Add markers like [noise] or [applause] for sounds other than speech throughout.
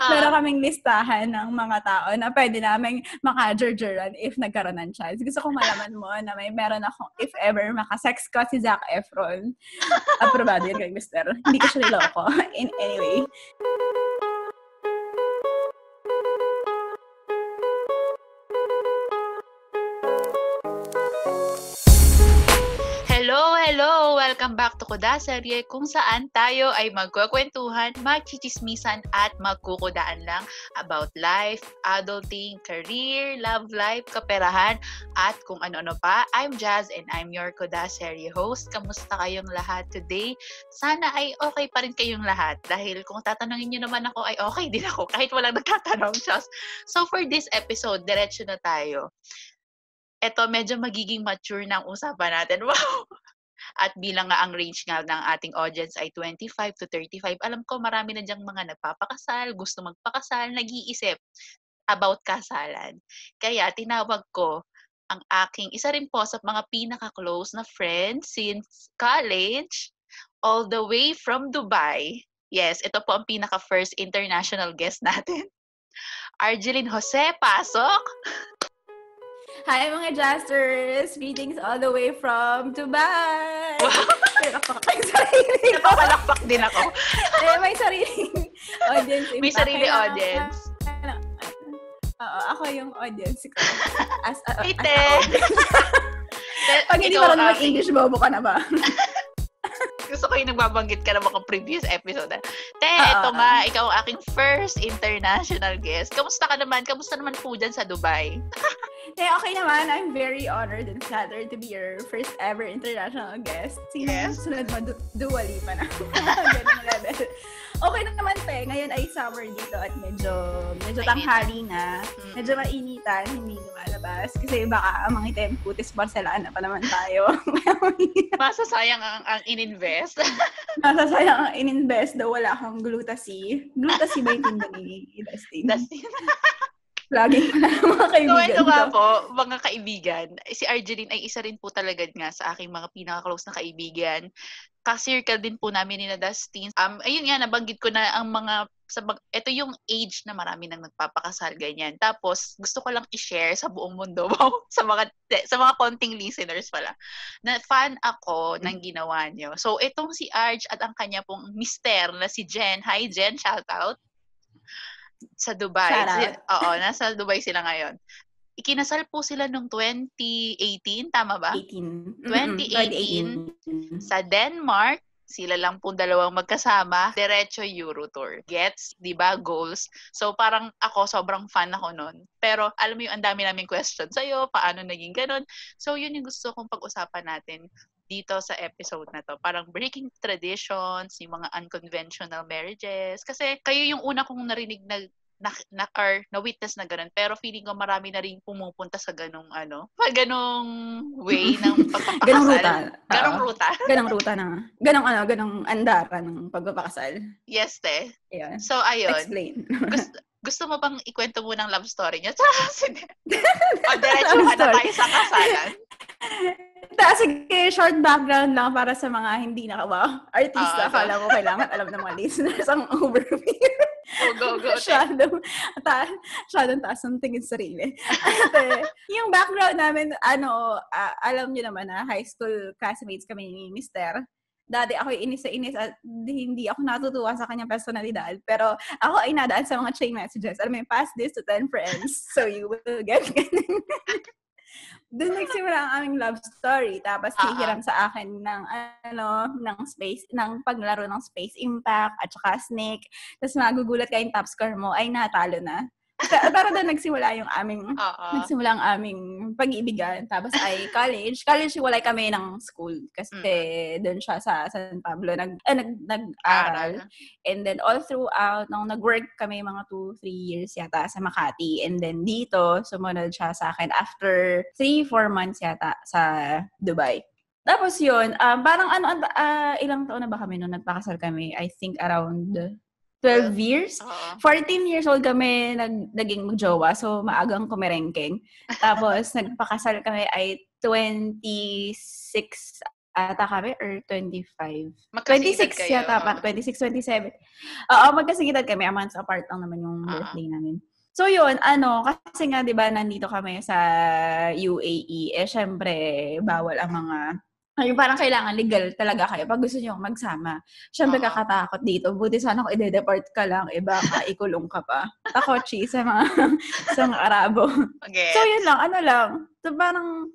Uh, Meron kaming listahan ng mga tao na pwede naming makajerjeran if nagkaroon ng chance. Gusto ko malaman mo na may meron akong, if ever, makasex ko si Zac Efron. [laughs] Aprobado yun kay Mr. Hindi ko siya niloko. In anyway. Hello! Welcome back to Kuda Serye kung saan tayo ay magkukwentuhan, magchichismisan at magkukudaan lang about life, adulting, career, love life, kaperahan, at kung ano-ano pa. I'm Jazz and I'm your Kuda Serye host. Kamusta kayong lahat today? Sana ay okay pa rin kayong lahat dahil kung tatanungin nyo naman ako ay okay din ako kahit walang nagtatanong. [laughs] Just. So for this episode, diretso na tayo eto medyo magiging mature ng usapan natin. [laughs] Wow! At bilang nga ang range nga ng ating audience ay 25 to 35, alam ko marami na diyang mga nagpapakasal, gusto magpakasal, nag-iisip about kasalan. Kaya tinawag ko ang aking isa rin po sa mga pinaka-close na friends since college, all the way from Dubai. Yes, ito po ang pinaka-first international guest natin. [laughs] Arjeline Jose, pasok! Hi mga Jasters! Greetings all the way from Dubai! Ko. Napapalakpak din ako. [laughs] eh, may sariling audience. May sarili Kaya, audience. Ano, oo, ako yung audience ko. As, uh, Ite! [laughs] Pag hindi na mag-English, bobo ka na ba? [laughs] Gusto ko yung nagbabanggit ka na mga previous episode. Te, uh, ito nga, ikaw ang aking first international guest. Kamusta ka naman? Kamusta naman po dyan sa Dubai? Hey, [laughs] okay naman. I'm very honored and flattered to be your first ever international guest. Sino yes. sunod mo? Du- Dua Lipa na. [laughs] level. Okay na naman, te. Ngayon ay summer dito at medyo medyo tanghali na. Mm. Medyo mainitan, hindi lumalabas. Kasi baka ang mga item putis Barcelona pa naman tayo. [laughs] Masasayang ang, ang in-invest. [laughs] Masasayang ang in-invest daw wala kang glutacy. Glutacy ba yung [laughs] tinda ni Dustin? Dustin. Laging pala mga kaibigan. So, ito nga po, mga kaibigan, si Arjeline ay isa rin po talaga nga sa aking mga pinaka-close na kaibigan. Ka-circle din po namin ni na Dustin. Um, ayun nga, nabanggit ko na ang mga sa ito yung age na marami nang nagpapakasal ganyan. Tapos gusto ko lang i-share sa buong mundo [laughs] sa mga sa mga konting listeners pala na fan ako ng ginawa nyo. So itong si Arj at ang kanya pong mister na si Jen. Hi Jen, shout out sa Dubai. Si, oo, nasa Dubai sila ngayon. Ikinasal po sila noong 2018, tama ba? 18. 2018, 2018. sa Denmark. Sila lang po dalawang magkasama. Diretso Euro Tour. Gets, di ba? Goals. So, parang ako, sobrang fan ako nun. Pero, alam mo yung ang dami naming question sa'yo, paano naging ganun. So, yun yung gusto kong pag-usapan natin dito sa episode na to. Parang breaking traditions, yung mga unconventional marriages. Kasi kayo yung una kong narinig na na, na or na witness na ganun. Pero feeling ko marami na rin pumupunta sa ganung ano pa ganung way [laughs] ng pagpapakasal. Ganung ruta. Ganung ruta. Ganung ruta na. Ganung ano ganung andara ng pagpapakasal. Yes te. Yeah. so ayun. Explain. Gusto, [laughs] gusto mo bang ikwento mo ng love story niya? [laughs] o diretso ka na tayo sa kasalan. Sige, short background lang para sa mga hindi naka, wow, artista. Uh, Akala ko kailangan alam ng mga listeners ang overview. Oh, go, go. Masyadong, ta, masyadong taas ng tingin sarili. At, eh, yung background namin, ano, uh, alam niyo naman na high school classmates kami ni Mister. Dati ako inis sa inis at hindi ako natutuwa sa kanyang personalidad. Pero ako ay nadaan sa mga chain messages. Alam mo, pass this to 10 friends so you will get [laughs] doon nagsimula ang aming love story. Tapos uh-huh. hihiram sa akin ng ano, ng space, ng paglaro ng Space Impact at saka Snake. Tapos magugulat ka yung top score mo, ay natalo na. Pero doon nagsimula yung aming, uh-uh. nagsimula ang aming pag-iibigan. Tapos ay college. College, walay kami ng school. Kasi mm. doon siya sa San Pablo nag, eh, nag, nag-aral. And then all throughout, nung nag-work kami mga 2-3 years yata sa Makati. And then dito, sumunod siya sa akin after 3-4 months yata sa Dubai. Tapos yun, um, parang ano, uh, ilang taon na ba kami nung nagpakasal kami? I think around 12 years. Uh-huh. 14 years old kami nag, naging magjowa. So, maagang kumerengkeng. Tapos, [laughs] nagpakasal kami ay 26 ata kami or 25. Magkasing 26 kayo. yata pa. 26, 27. Oo, magkasing edad kami. A months apart lang naman yung Ah. birthday namin. So yun, ano, kasi nga 'di ba nandito kami sa UAE, eh syempre bawal ang mga yung parang kailangan legal talaga kayo pag gusto niyo magsama. Syempre Oo. kakatakot dito. Buti sana kung ide-deport ka lang, eh baka [laughs] ikulong ka pa. Takot, chi, sa mga, [laughs] sa mga Arabo. Okay. So, yun lang. Ano lang. So, parang,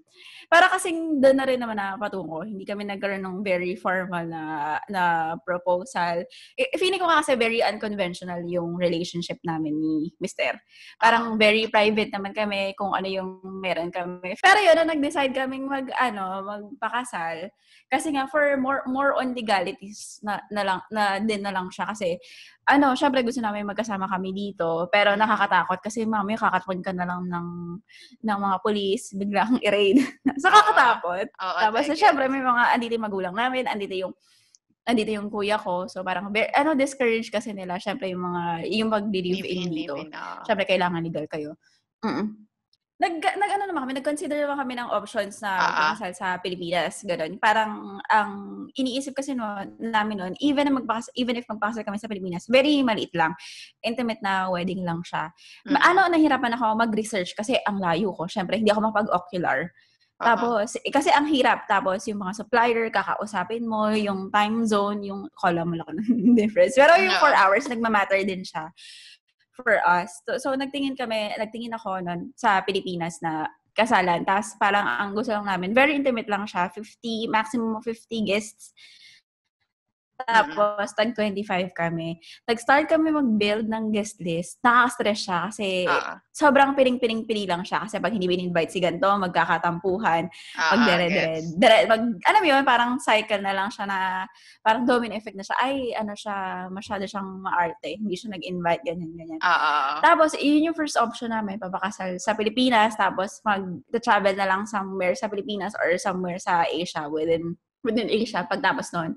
para kasing doon na rin naman nakapatungo. Hindi kami nagkaroon ng very formal na, na proposal. I- feeling ko nga kasi very unconventional yung relationship namin ni Mr. Parang very private naman kami kung ano yung meron kami. Pero yun, na nag-decide kaming mag, ano, magpakasal. Kasi nga, for more more on legalities na, na lang, na din na lang siya. Kasi, ano, syempre gusto namin magkasama kami dito. Pero nakakatakot kasi mami, kakatpon ka na lang ng, ng mga polis, biglang [laughs] i-raid. so, kakatakot. Oo, Tapos, I get syempre, may mga, andito yung magulang namin, andito yung, andito yung kuya ko. So, parang, ano, discourage kasi nila, syempre, yung mga, yung mag-live in dito. Syempre, kailangan legal kayo. Mm Nag, nag, ano naman kami, nag-consider naman kami ng options na Ah, ah. magpakasal sa Pilipinas, gano'n. Parang, ang iniisip kasi no, namin noon, even, na magpakas, even if magpakasal kami sa Pilipinas, very maliit lang. Intimate na wedding lang siya. Mm. Ano, nahirapan ako mag-research kasi ang layo ko. Syempre, hindi ako mapag-ocular. Oo. Tapos, eh, kasi ang hirap. Tapos, yung mga supplier, kakausapin mo, yung time zone, yung, kala mo lang ng [laughs] difference. Pero yung Oo. 4 hours, nagmamatter din siya for us. So, so nagtingin kami, nagtingin ako nun sa Pilipinas na kasalan. Tapos, parang ang gusto lang namin, very intimate lang siya. 50, maximum of 50 guests. Tapos, tag 25 kami. Nag-start kami mag-build ng guest list. Nakaka-stress siya kasi Oo. sobrang piling-piling-pili lang siya. Kasi pag hindi bin-invite si ganito, magkakatampuhan Oo, pag dire dire gets. dire mag alam mo yun parang cycle na lang siya na parang domino effect na siya ay ano siya masyado siyang maarte hindi siya nag-invite ganyan ganyan Oo. tapos yun yung first option namin papakasal sa Pilipinas tapos mag travel na lang somewhere sa Pilipinas or somewhere sa Asia within within Asia pagtapos noon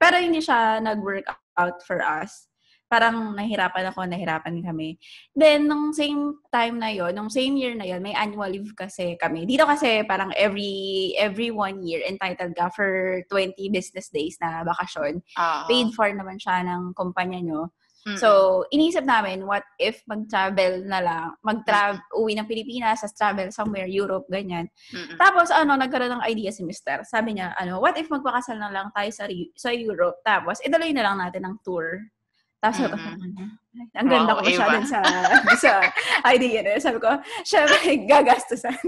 pero hindi siya nag-work out for us parang nahirapan ako, nahirapan kami. Then, nung same time na yon nung same year na yon may annual leave kasi kami. Dito kasi parang every every one year entitled ka for 20 business days na bakasyon. Oo. Paid for naman siya ng kumpanya nyo. So, inisip namin, what if mag-travel na lang, mag-travel, uwi ng Pilipinas, sa travel somewhere, Europe, ganyan. Mm-mm. Tapos, ano, nagkaroon ng idea si Mister. Sabi niya, ano, what if magpakasal na lang tayo sa, sa Europe, tapos, ituloy na lang natin ang tour. Tapos, ay, ang ganda Wow, ko siya dun sa, sa [laughs] idea na yun. Sabi ko, syempre, gagastusan. [laughs]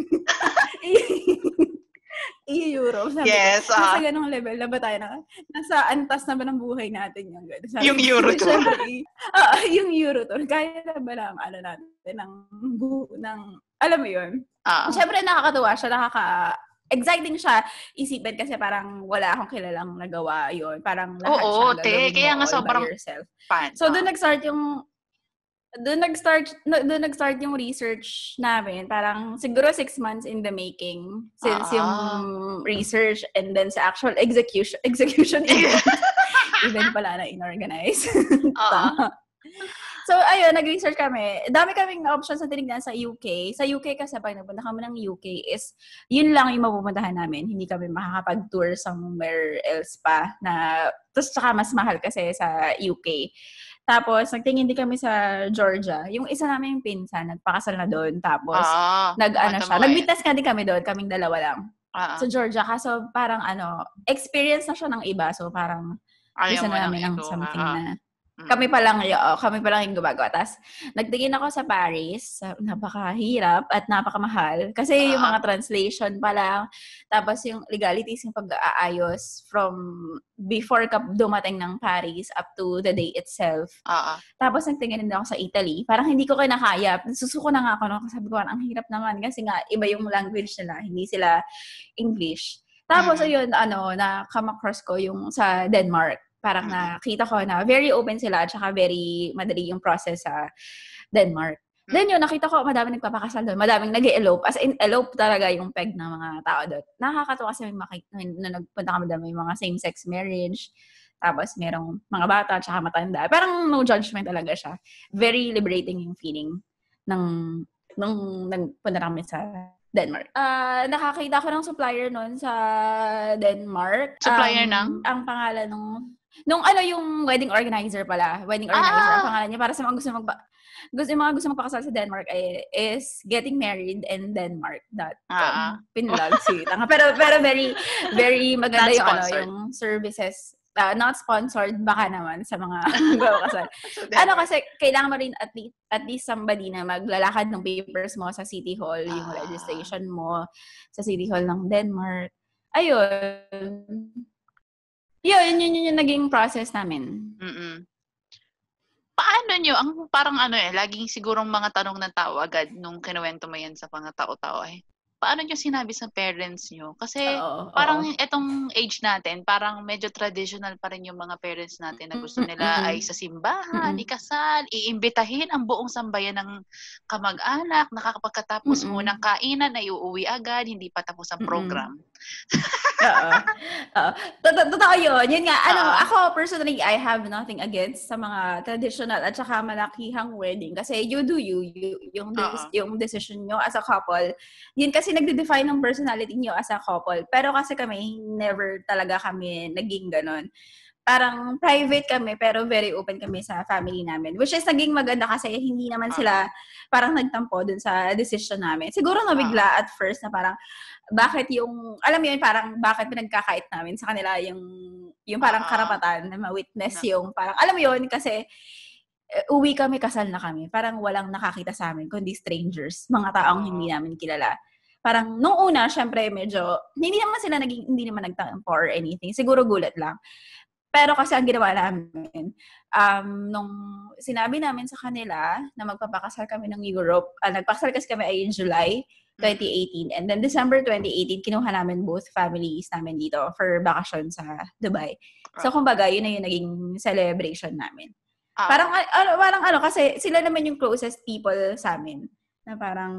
I-Europe. Sabi Yes, ko, nasa ah. ganong level na ba tayo na? Nasa antas na ba ng buhay natin yung gano'n? Sabi Yung Euro tour. Syempre, ah, [laughs] yung Euro tour. Kaya na ba ng, ano natin, ng, bu- ng, alam mo yun? Oo. Siyempre, nakakatuwa siya, nakaka, exciting siya isipin kasi parang wala akong kilalang nagawa yon Parang lahat Oo, siya te. Kaya nga sobrang-. Fun. So, Oo. doon nag-start yung doon nag-start na- doon nag-start yung research namin. Parang siguro six months in the making since Ah. yung research and then sa actual execution [laughs] execution event. [laughs] event pala na inorganize. [laughs] Oo. So, ayun, nag-research kami. Dami kaming options na tinignan sa UK. Sa UK kasi pag nagpunta kami ng UK is, yun lang yung mapupuntahan namin. Hindi kami makakapag-tour somewhere else pa na, tapos tsaka mas mahal kasi sa UK. Tapos, nagtingin din kami sa Georgia. Yung isa namin yung pinsan, nagpakasal na doon. Tapos, Oo. nag-ano Kwento siya. Nag-witness nga din kami doon. Kaming dalawa lang. Oo. Sa Georgia. Kaso, parang ano, experience na siya ng iba. So, parang, Ayaw gusto na namin ng ito, something ah. na. Kami pa lang, yo, kami pa lang yung gumagawa. Tapos, nagtingin ako sa Paris. Napakahirap at napakamahal. Kasi yung Ah. mga translation pa lang. Tapos, yung legalities, yung pag-aayos from before ka dumating ng Paris up to the day itself. Oo. Tapos, nagtingin din ako sa Italy. Parang hindi ko kinakaya. Susuko na nga ako. No? Sabi ko, ang hirap naman. Kasi nga, iba yung language nila. Hindi sila English. Tapos, Mhm. ayun, ano, na come across ko yung sa Denmark. Parang Mhm. nakita ko na very open sila at saka very madali yung process sa Denmark. Mhm. Then yun, nakita ko madaming nagpapakasal doon. Madaming nag elope As in, elope talaga yung peg ng mga tao doon. Nakakatawa kasi may maki- na nagpunta kami doon, may mga same-sex marriage. Tapos merong mga bata at saka matanda. Parang no judgment talaga siya. Very liberating yung feeling ng nung nagpunta kami sa Denmark. Ah, nakakita ko ng supplier noon sa Denmark. Supplier Um, ng? Ang pangalan nung nung ano yung wedding organizer pala. Wedding organizer Ah! ang pangalan niya para sa mga gusto magpa gusto yung mga gusto magpakasal sa Denmark ay is getting married in Denmark. That Ah. um, pinlog si Tanga. Pero pero very very [laughs] maganda yung ano yung services. Ah, not sponsored baka naman sa mga [laughs] [laughs] magpapakasal. So, ano kasi, kailangan mo rin at least, at least somebody na maglalakad ng papers mo sa City Hall, yung Ah. registration mo sa City Hall ng Denmark. Ayun. Yun, yun, yun, yung naging process namin. Mm-mm. Paano nyo, ang parang ano eh, laging sigurong mga tanong ng tao agad nung kinuwento mo yan sa mga tao-tao eh. Paano nyo sinabi sa parents nyo? Kasi Oo, parang oo. etong age natin, parang medyo traditional pa rin yung mga parents natin na gusto nila mm, ay sa simbahan, Mm. ikasal, iimbitahin ang buong sambayan ng kamag-anak, nakakapagkatapos mo Mm-mm. ng kainan ay uuwi agad, hindi pa tapos ang program. Oo. Oo. Tot- Totoo yun. Yun nga, ano, Oo. ako personally, I have nothing against sa mga traditional at saka malakihang wedding. Kasi you do you, you yung, des- yung decision nyo as a couple. Yun kasi nagde-define ng personality nyo as a couple. Pero kasi kami, never talaga kami naging ganon. Parang private kami, pero very open kami sa family namin. Which is naging maganda kasi hindi naman sila parang nagtampo dun sa decision namin. Siguro nabigla at first na parang, bakit yung, alam mo yun, parang bakit pinagkakait namin sa kanila yung, yung parang Ah. karapatan na ma-witness Na- yung parang, alam mo yun, kasi eh, uwi kami, kasal na kami. Parang walang nakakita sa amin, kundi strangers, mga taong Oo. hindi namin kilala. Parang, nung una, syempre, medyo, hindi naman sila naging, hindi naman nagtampo or anything. Siguro gulat lang. Pero kasi ang ginawa namin, um, nung sinabi namin sa kanila na magpapakasal kami ng Europe, ah, nagpakasal kasi kami ay July 2018. And then December 2018, kinuha namin both families namin dito for vacation sa Dubai. So, kumbaga, yun na yung naging celebration namin. Ah, Parang, a- ano, parang ano, kasi sila naman yung closest people sa amin. Na parang,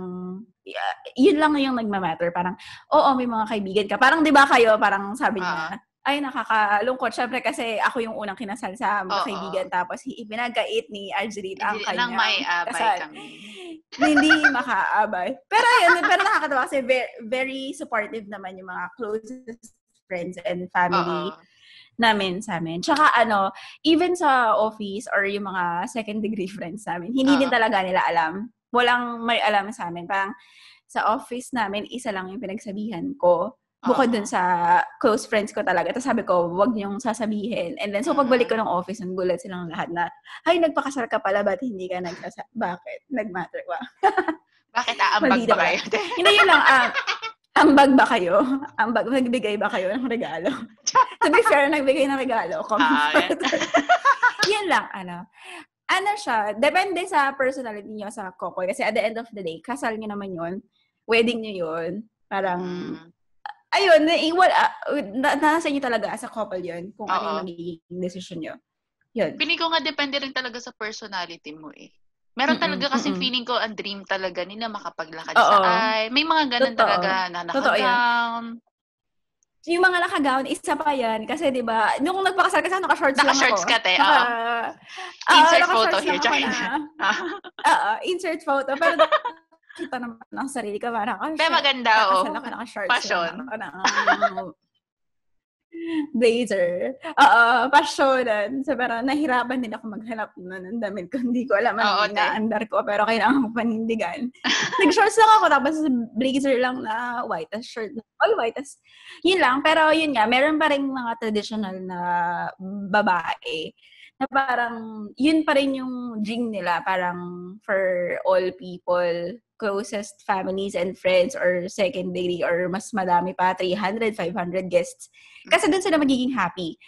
yun lang yung nagmamatter. Parang, oo, may mga kaibigan ka. Parang, di ba kayo, parang sabi niya, ay, nakakalungkot. Siyempre, kasi ako yung unang kinasal sa mga Oo. kaibigan. Tapos, hi- ipinagkait ni Arjeline ang kanya. lang may abay kasal. kami. [laughs] hindi makaabay. Pero ayun, pero nakakatawa kasi very, very supportive naman yung mga closest friends and family Oo. namin sa amin. Tsaka ano, even sa office or yung mga second degree [laughs] friends namin, hindi din Oo. talaga nila alam. Walang may alam sa amin. Parang sa office namin, isa lang yung pinagsabihan ko. Bukod dun sa close friends ko talaga. Tapos sabi ko, wag niyong sasabihin. And then, so pagbalik ko ng office, nagulat silang lahat na, ay, nagpakasal ka pala, ba't hindi ka nagkasal? Bakit? Nagmatter ba? [laughs] Bakit aambag ba kayo? [laughs] Hindi yun lang, ah, ambag ba kayo? Ambag, nagbigay ba kayo ng regalo? to be fair, nagbigay ng regalo. Further. [laughs] yan lang, ano. Ano siya, depende sa personality niyo sa couple. Kasi at the end of the day, kasal niyo naman yun. Wedding niyo yun. Parang, Mm. Ayun, na, iwal, ah, na, nasa inyo talaga as a couple yun. Kung ano Oo. yung magiging decision niyo. Yun. Piling ko nga depende rin talaga sa personality mo eh. Meron Mm-mm, talaga kasi mm-mm. feeling ko ang dream talaga nila makapaglakad Oo. sa ay. May mga ganun Totoo. talaga na naka-gown. Yung mga naka-gown, isa pa yan. Kasi, di ba, nung nagpakasal kasi, naka-shorts lang ako. Naka-shorts ka, te, Naka. Oo, Insert naka-shorts photo here, China. na. [laughs] Oo, insert photo. Pero, [laughs] kita naman ang sarili ko. Parang, oh, Pero maganda, oh. kakasal ako, naka-shorts Passion. lang ako na, blazer. Oo, passionan. So, pero nahirapan din ako maghanap na ng damit ko. Hindi ko alam ang te. inaandar ko, pero kailangan ko panindigan. Nag-shorts lang ako, tapos blazer lang na white, as shirt na all white. As, yun lang. Pero yun nga, meron pa rin mga traditional na babae na parang, yun pa rin yung dream nila, parang for all people, closest families and friends or second degree or mas madami pa, 300, 500 guests. Kasi dun sila magiging happy.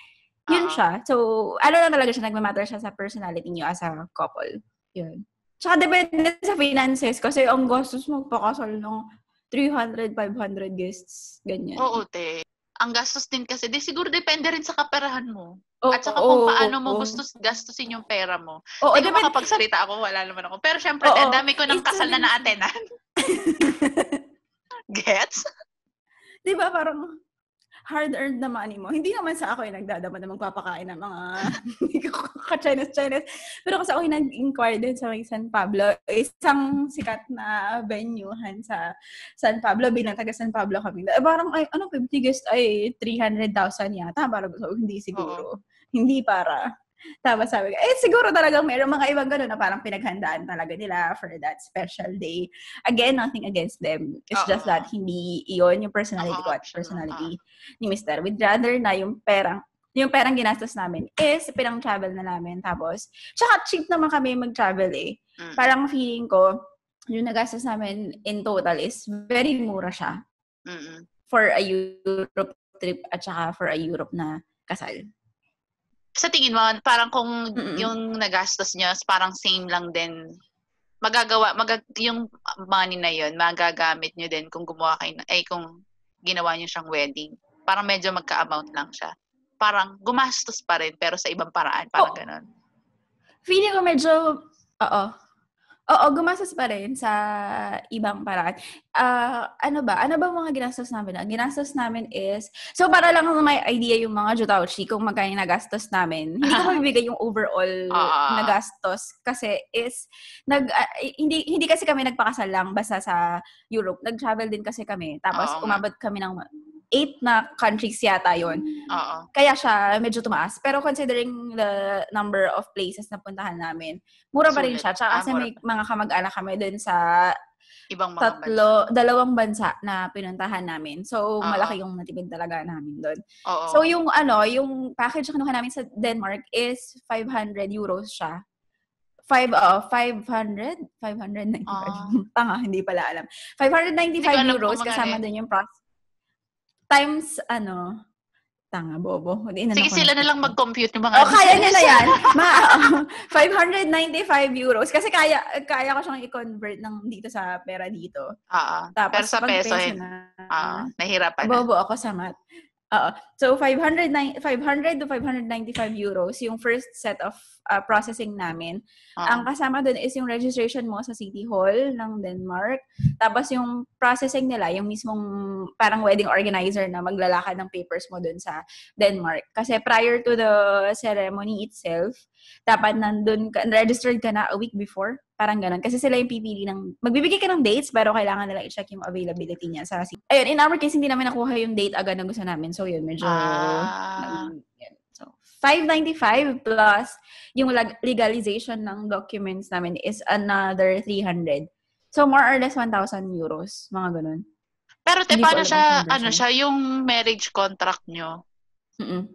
Yun Oo. siya. So, ano lang talaga siya, nagmamatter siya sa personality niyo as a couple. Yun. Tsaka depende sa finances kasi ang gastos magpakasal ng 300, 500 guests. Ganyan. Oo, te. Ang gastos din kasi, di siguro depende rin sa kaperahan mo. Oo, At saka kung oo, paano mo oo. gusto gastusin yung pera mo. Oo, Hindi ko depende. makapagsalita ako, wala naman ako. Pero syempre, Oo. ang dami ko ng kasal na naatenan. [laughs] Gets? Di ba parang, hard-earned na money mo. Hindi naman sa ako yung nagdadama na magpapakain ng mga [laughs] ka-Chinese-Chinese. Pero kasi ako yung nag-inquire din sa San Pablo. Isang sikat na venuehan sa San Pablo. Bilang taga San Pablo kami. Eh, parang, ay, ano, 50 guest, ay, 300,000 yata. Parang, so, hindi siguro. Oo. Hindi para. Tapos sabi ko, eh siguro talagang mayroong mga ibang ganun na parang pinaghandaan talaga nila for that special day. Again, nothing against them. It's Uh-oh. just that hindi iyon yung personality Uh-oh. ko at personality Uh-oh. ni Mr. We'd rather na yung perang yung perang ginastos namin is pinang-travel na namin. Tapos, tsaka cheap naman kami mag-travel eh. Mm. Parang feeling ko, yung nagastos namin in total is very mura siya. Mm-mm. For a Europe trip at saka for a Europe na kasal sa tingin mo, parang kung Mm-mm. yung nagastos niyo, parang same lang din, magagawa, mag, yung money na yun, magagamit niyo din kung gumawa kayo, ay kung ginawa niyo siyang wedding. Parang medyo magka-amount lang siya. Parang gumastos pa rin, pero sa ibang paraan, parang oh. ganun. Feeling ko medyo, oo, Oo, gumastos pa rin sa ibang paraan. Uh, ano ba? Ano ba mga ginastos namin? Ang ginastos namin is, so para lang may idea yung mga Jutauchi kung magkano nagastos namin. Hindi ko [laughs] mabibigay yung overall uh, na gastos kasi is, nag, uh, hindi, hindi kasi kami nagpakasal lang basta sa Europe. Nag-travel din kasi kami. Tapos uh, umabot kami ng eight na countries yata yon. Oo. Kaya siya medyo tumaas. Pero considering the number of places na puntahan namin, mura pa rin siya. Tsaka ah, kasi may mga kamag-anak kami dun sa ibang mga tatlo, bansa. dalawang bansa na pinuntahan namin. So, Uh-oh. malaki yung natipid talaga namin doon. So, yung ano, yung package na kinuha namin sa Denmark is 500 euros siya. 5 uh, 500 595 uh, tanga hindi pala alam 595 euros kasama din yung process times, ano, tanga, bobo. Hindi na Sige, sila na lang mag-compute yung mga... Oh, kaya niya na yan. [laughs] Ma, [laughs] uh, 595 euros. Kasi kaya kaya ko siyang i-convert ng dito sa pera dito. Oo. Tapos, Pero sa peso, na, uh, nahirapan Bobo ako sa math. Oo. So, 500, 500 to 595 euros yung first set of uh, processing namin. Uh-huh. Ang kasama dun is yung registration mo sa City Hall ng Denmark. Tapos yung processing nila, yung mismong parang wedding organizer na maglalakad ng papers mo dun sa Denmark. Kasi prior to the ceremony itself, dapat nandun ka, registered ka na a week before. Parang ganun. Kasi sila yung pipili ng, magbibigay ka ng dates, pero kailangan nila i-check yung availability niya sa Ayun, in our case, hindi namin nakuha yung date agad na gusto namin. So, yun, medyo, ah. So, 595 plus yung legalization ng documents namin is another 300. So, more or less 1,000 euros. Mga ganun. Pero te, paano siya, ano siya, yung marriage contract nyo? Mm-mm.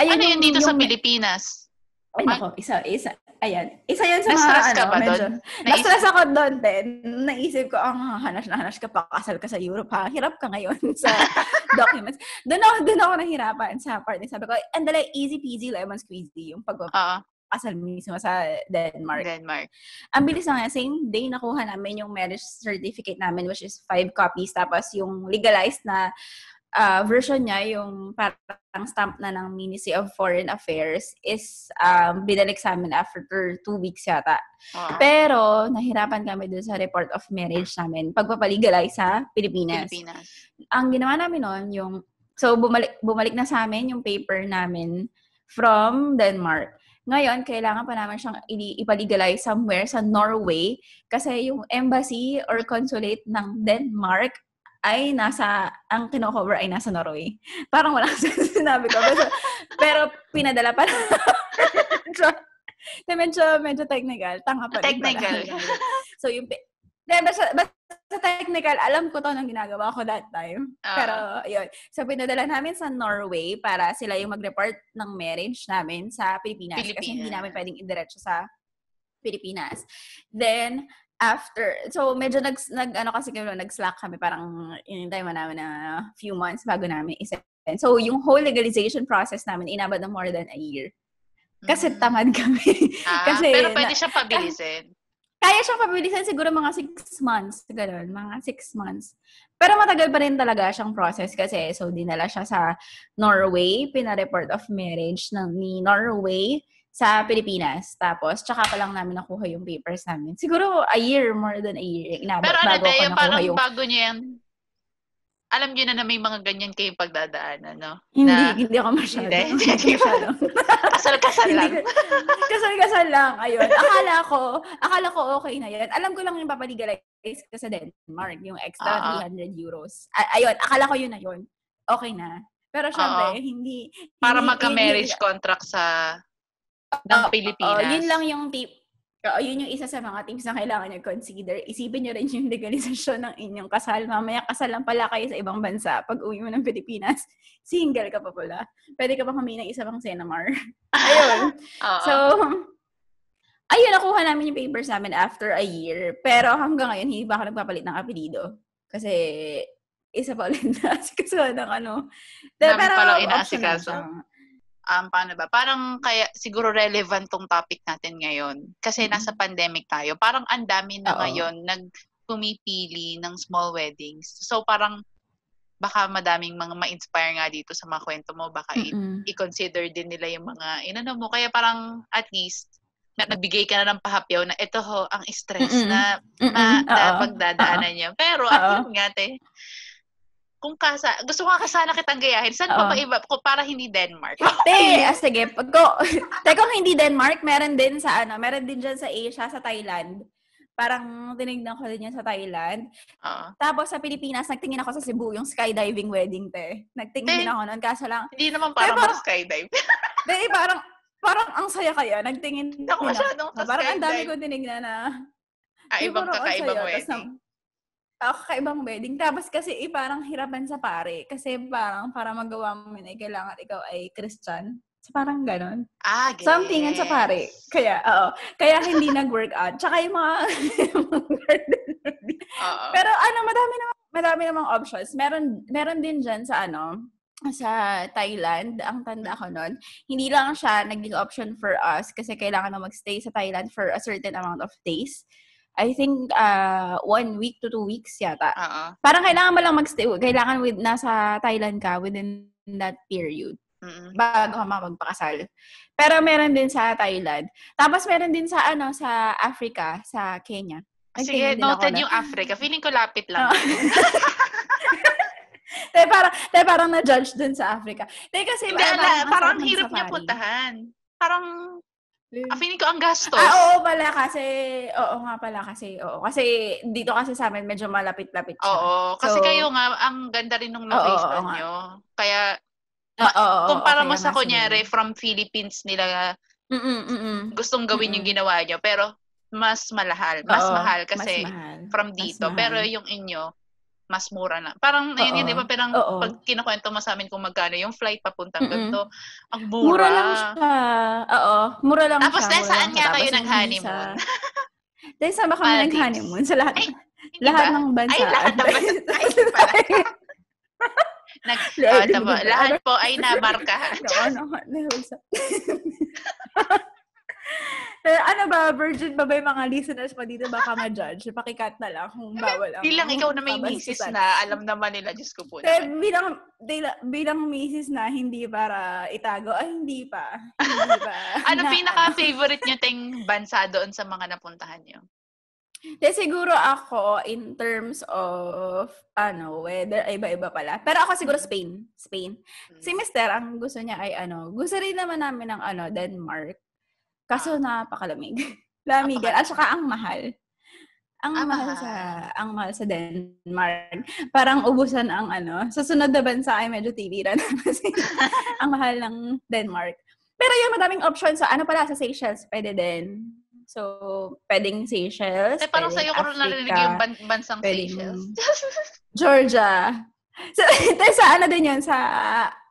Ayun, ano yung, yun dito yung, sa Pilipinas? Ay, nako, isa, isa. Ayan. Isa yan sa mga, ano, ka ba medyo, na-stress ako doon din. Naisip ko, ah, oh, hanas na hanas ka pa, kasal ka sa Europe, ha? Hirap ka ngayon [laughs] sa documents. Doon ako, doon ako nahirapan sa part. Sabi ko, and dala, easy peasy lemon squeezy, yung pag uh-huh kasal mismo sa Denmark. Denmark. Ang bilis na nga, same day nakuha namin yung marriage certificate namin which is five copies tapos yung legalized na uh, version niya, yung parang stamp na ng Ministry of Foreign Affairs, is um, binalik sa amin after two weeks yata. Uh-huh. Pero, nahirapan kami dun sa report of marriage namin pagpapaligalize sa Pilipinas. Pilipinas. Ang ginawa namin noon, yung, so bumalik, bumalik na sa amin yung paper namin from Denmark. Ngayon, kailangan pa naman siyang ipaligalize somewhere sa Norway kasi yung embassy or consulate ng Denmark ay nasa, ang kino-cover ay nasa Norway. Parang wala [laughs] sinabi ko. Pero, pero pinadala pa so, medyo, medyo technical. Tanga pa rin. Technical. so, yung, basta, basta technical, alam ko to nang ginagawa ko that time. Uh, Pero, yun. So, pinadala namin sa Norway para sila yung mag-report ng marriage namin sa Pilipinas. Pilipinas. Kasi hindi namin pwedeng indiretso sa Pilipinas. Then, after, so medyo nag, nag ano kasi kami, nag-slack kami, parang inintay mo namin na few months bago namin isa. So, yung whole legalization process namin, inabot na more than a year. Kasi mm. tamad kami. [laughs] Ah, kasi, pero pwede siya pabilisin. [laughs] Kaya siyang pabilisin siguro mga six months. Ganun, mga six months. Pero matagal pa rin talaga siyang process kasi so dinala siya sa Norway, pina-report of marriage ng ni Norway sa Pilipinas. Tapos, tsaka pa lang namin nakuha yung papers namin. Siguro a year, more than a year. Inabot Pero ano, bago tayo, parang yung... bago niya yan? alam niyo na na may mga ganyan kayong pagdadaanan, no? Hindi, Na- hindi ako masyado. Hindi, hindi masyado. [laughs] Kasal-kasal lang. Kasal-kasal lang. Ayun. Akala ko, akala ko okay na yan. Alam ko lang yung papaligalize ko sa Denmark, yung extra Ah. 300 euros. A- ayun, akala ko yun na yun. Okay na. Pero syempre, Oo. hindi. Para magka-marriage contract sa ng Oo, Pilipinas. Oo, yun lang yung tip. Oo, yun yung isa sa mga tips na kailangan nyo consider. Isipin nyo rin yung legalisasyon ng inyong kasal. Mamaya kasal lang pala kayo sa ibang bansa. Pag uwi mo ng Pilipinas, [laughs] single ka pa pala. Pwede ka pa kami ng isa pang Senamar. [laughs] Ayun. So, ayun, nakuha namin yung papers namin after a year. Pero hanggang ngayon, hindi pa ako nagpapalit ng apelido. Kasi, isa pa ulit na [laughs] asikasuhan ng ano. Pero, optional inaasikaso. Um, paano ba? Parang kaya siguro relevant tong topic natin ngayon. Kasi Mhm. nasa pandemic tayo. Parang ang dami na Oo. ngayon nag pumipili ng small weddings. So parang baka madaming mga ma-inspire nga dito sa mga kwento mo. Baka i- i-consider din nila yung mga inano mo. Kaya parang at least na, nagbigay ka na ng pahapyaw na ito ho ang stress Mm-mm. na Oo. pagdadaanan niya. Pero at yun nga, te, kung kasa, gusto ko nga sana kitang gayahin. Saan pa ba iba? Para hindi Denmark. Te, [laughs] ah, sige. Pag ko, [laughs] te, kung hindi Denmark, meron din sa ano, meron din dyan sa Asia, sa Thailand. Parang tinignan ko din yan sa Thailand. Oo. Tapos sa Pilipinas, nagtingin ako sa Cebu, yung skydiving wedding, te. Te. Nagtingin din ako noon, kaso lang, Hindi naman parang parang- mag-skydive. [laughs] te, parang, parang ang saya kaya. Nagtingin din Ako masyadong Parang ang dami ko tinignan na, Ah, ibang kakaibang wedding. na- Ah, kakaibang wedding. Tapos kasi eh, parang hirapan sa pare. Kasi parang para magawa mo yun, eh, kailangan ikaw ay Christian. So parang ganon. Ah, gets. Something sa pare. Kaya, oo. Kaya hindi [laughs] nag-work out. Tsaka yung mga. [laughs] [laughs] Pero ano, madami namang, madami namang options. Meron, meron din dyan sa ano, sa Thailand, ang tanda ko nun, hindi lang siya naging option for us kasi kailangan na magstay sa Thailand for a certain amount of days. I think uh, one week to two weeks yata. Oo. Parang kailangan mo lang magstay. Kailangan with, nasa Thailand ka within that period Mm-mm. bago ka makapagpakasal. Pero meron din sa Thailand. Tapos meron din sa ano sa Africa, sa Kenya. Sige, Nagtingin din ako noted na- yung Africa. Feeling ko lapit lang. Oo. [laughs] Te, parang, te, parang na-judge dun sa Africa. Te, kasi Hindi, ala, ang parang hirap niya puntahan. Parang, feeling ko ang gastos. Ah, oo pala kasi, oo nga pala kasi, oo. Kasi dito kasi sa amin medyo malapit-lapit siya. Oo. Kasi So- kayo nga, ang ganda rin ng Oo, oo, location oo nga. nyo. Kaya, Oo, oo, oo, kumpara mo kaya sa kunyari, from Philippines nila Mm-mm, mm-mm. gustong gawin yung Mm-mm. ginawa nyo, pero mas malahal. Mas Oo, mahal kasi mas mahal. from Mas dito. mahal. Pero yung inyo, mas mura na. Parang, ayun yun, Oo. di ba? Parang Oo. pag kinukwento mo sa amin kung magkano yung flight papuntang Mm-mm. ganito, ang mura. Mura lang siya. Oo, mura lang Tapos, siya. dahil mura saan lang nga siya. kayo Tapos nag-honeymoon? yung [laughs] visa- Dahil saan ba kami Maldives. nag-honeymoon? Sa lahat, Ay, Hindi lahat ba? ng bansa. Ay, lahat ng bansa. [laughs] Ay, hindi pala. [laughs] Nag, Lahat ah, tama, lahat po ay namarkahan. ano, ano, Eh, ano ba, virgin ba ba yung mga listeners pa dito? Baka ma-judge. Pakikat na lang kung bawal ang Bilang ikaw na may misis na, alam naman nila, Diyos ko po. Eh, naman. bilang, bilang, bilang misis na hindi para itago, ay hindi pa. Hindi pa. [laughs] Ano Na- pinaka-favorite nyo ting bansa doon sa mga napuntahan nyo? De, siguro ako, in terms of, ano, weather, ay iba-iba pala. Pero ako siguro Spain. Spain. Si Mister, ang gusto niya ay ano, gusto rin naman namin ng ano, Denmark. Kaso napakalamig. [laughs] Lamigan. At saka ang mahal. Ang Ah, mahal sa ang mahal sa Denmark. Parang ubusan ang ano. Sa sunod na bansa ay medyo tibira na [laughs] kasi ang mahal ng Denmark. Pero yung madaming options sa ano pala sa Seychelles pwede din. So, pwedeng Seychelles. Eh, parang sa'yo ko rin narinig yung ban- bansang pwedeng Seychelles. [laughs] Georgia. So, ito sa ano din yun, sa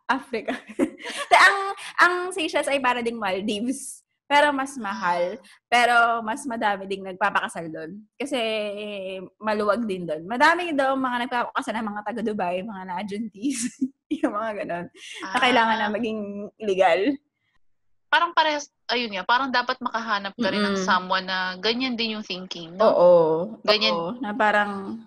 Africa. Te, ang ang Seychelles ay para ding Maldives. Pero mas mahal. Pero mas madami ding nagpapakasal doon. Kasi maluwag din doon. Madami daw mga nagpapakasal ng mga taga Dubai, mga na-adjuntees. [laughs] yung mga ganon. Na kailangan na Ah, maging legal. Parang parehas, ayun nga, parang dapat makahanap ka rin ng Mm-mm. someone na ganyan din yung thinking, no? Oo. Ganyan. Oo, na parang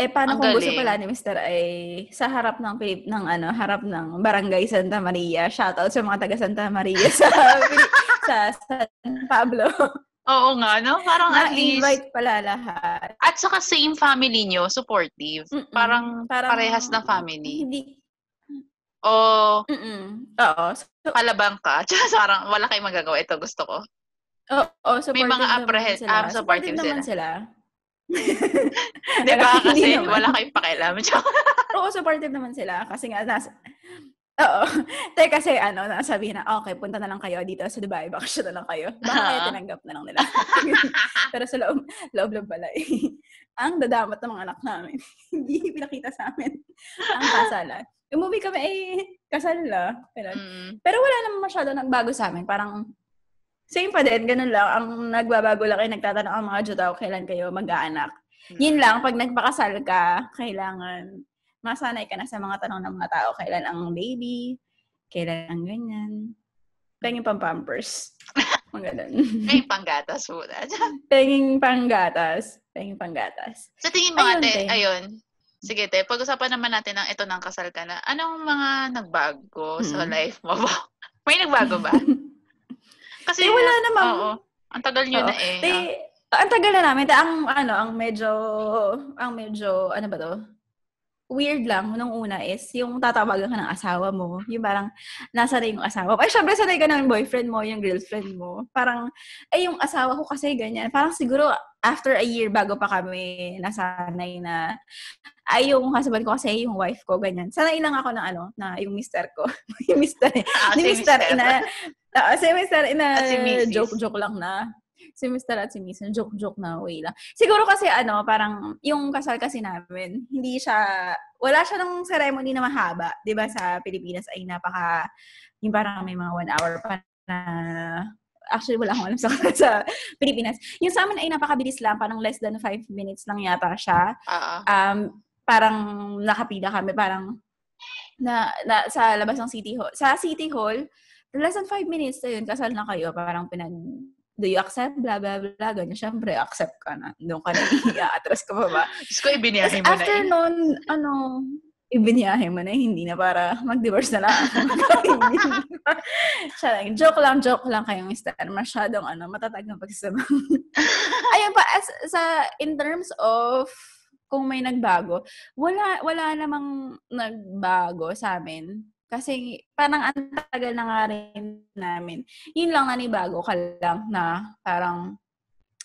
eh paano Ang kung gusto pala ni Mr. ay sa harap ng Pilip ng ano, harap ng Barangay Santa Maria. Shoutout sa mga taga Santa Maria sa [laughs] sa San Pablo. Oo nga, no? Parang at least... Na-invite pala lahat. At saka same family nyo, supportive. Mm-mm. Parang, Parang- parehas na family. Hindi. O Mm-mm. Oo. So, kalabang ka. [laughs] Tsaka parang wala kayong magagawa. Ito gusto ko. Oo, supportive mga naman apprehend- sila. ah, supportive naman sila. [laughs] Di ba? Kasi naman. wala kayong pakialam. [laughs] Oo, supportive naman sila. Kasi nga, nasa... Oo. [laughs] Te, kasi ano, nasabihin na, okay, punta na lang kayo dito sa Dubai. Bakasyon na lang kayo. Baka kaya tinanggap na lang nila. Pero sa loob, loob lang pala eh. Ang dadamat ng mga anak namin. Hindi pinakita sa amin ang kasalan. Umuwi kami eh, kasal na. Ganun. mm, Pero wala naman masyado nagbago sa amin. Parang, same pa din, ganun lang. Ang nagbabago lang ay nagtatanong ang mga Judaw kailan kayo mag-aanak. Yun lang, pag nagpakasal ka, kailangan masanay ka na sa mga tanong ng mga tao. Kailan ang baby? Kailan ang ganyan? Penging pampampers. [laughs] Mga ganun. May panggatas muna. [laughs] Penging panggatas. Penging panggatas. Sa tingin mo, Ayun, ate, te. ayun. Sige, te, pag-usapan naman natin ng ito ng kasal ka na. Anong mga nagbago sa Mm. life mo? [laughs] May nagbago ba? Kasi, Eh, wala namang... Oo. Ang tagal nyo na eh. Eh, ang tagal na namin. Ang, ano, ang medyo, ang medyo, ano ba to? Weird lang nung una is yung tatawagan ka ng asawa mo. Yung parang nasa na yung asawa. Ay, syempre sanay ka ng boyfriend mo, yung girlfriend mo. Parang, eh yung asawa ko kasi ganyan. Parang siguro after a year bago pa kami nasanay na ay yung husband ko kasi yung wife ko ganyan. Sanay lang ako na ano, na yung mister ko. [laughs] yung mister. Ah, Ni mister Mister. ina Ah, si ina At si Mrs. joke-joke lang na. Si Mr. at si Miss, joke-joke na way lang. Siguro kasi ano, parang yung kasal kasi namin, hindi siya, wala siya ng ceremony na mahaba. 'Di ba sa Pilipinas ay napaka, yung parang may mga one hour pa na, actually wala akong alam sa, [laughs] sa Pilipinas. Yung sa amin ay napakabilis lang, parang less than five minutes lang yata siya Oo. um, parang nakapila kami, parang na, na sa labas ng City Hall. Sa City Hall, less than five minutes na yun, kasal na kayo, parang pinag, do you accept, blah, blah, blah, ganyan. Siyempre, accept ka na. Doon ka na, i-atras [laughs] ka pa ba? Diyos ko, ibiniyahe mo na after eh. nun, ano, ibinyahe mo na, hindi na para mag-divorce na lang. [laughs] Siya joke lang, joke lang kayo, Mr. Masyadong, ano, matatag na pagsasama. [laughs] Ayun pa, as, sa, in terms of, kung may nagbago, wala, wala namang nagbago sa amin. Kasi parang ang tagal na nga rin namin. Yun lang nanibago ka lang na parang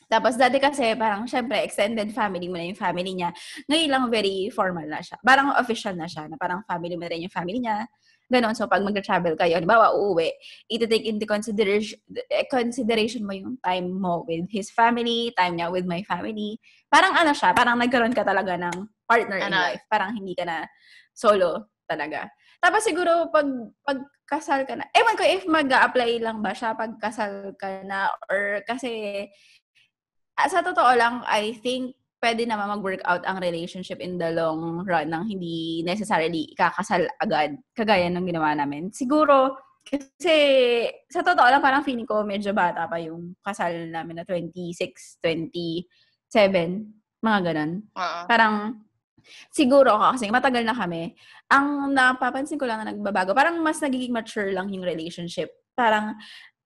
tapos dati kasi parang syempre extended family mo na yung family niya. Ngayon lang very formal na siya. Parang official na siya na parang family mo na rin yung family niya. Ganon. So pag mag-travel kayo, halimbawa uuwi, iti-take into consideration, consideration mo yung time mo with his family, time niya with my family. Parang ano siya, parang nagkaroon ka talaga ng partner in Ano? life. Parang hindi ka na solo talaga. Tapos siguro pag pagkasal ka na, ewan ko if mag-a-apply lang ba siya pagkasal ka na or kasi ah, sa totoo lang, I think pwede naman mag-work out ang relationship in the long run nang hindi necessarily kakasal agad, kagaya ng ginawa namin. Siguro, kasi sa totoo lang, parang feeling ko medyo bata pa yung kasal namin na 26, 27, mga ganun. Oo. Parang, siguro kasi matagal na kami, ang napapansin ko lang na nagbabago, parang mas nagiging mature lang yung relationship. Parang,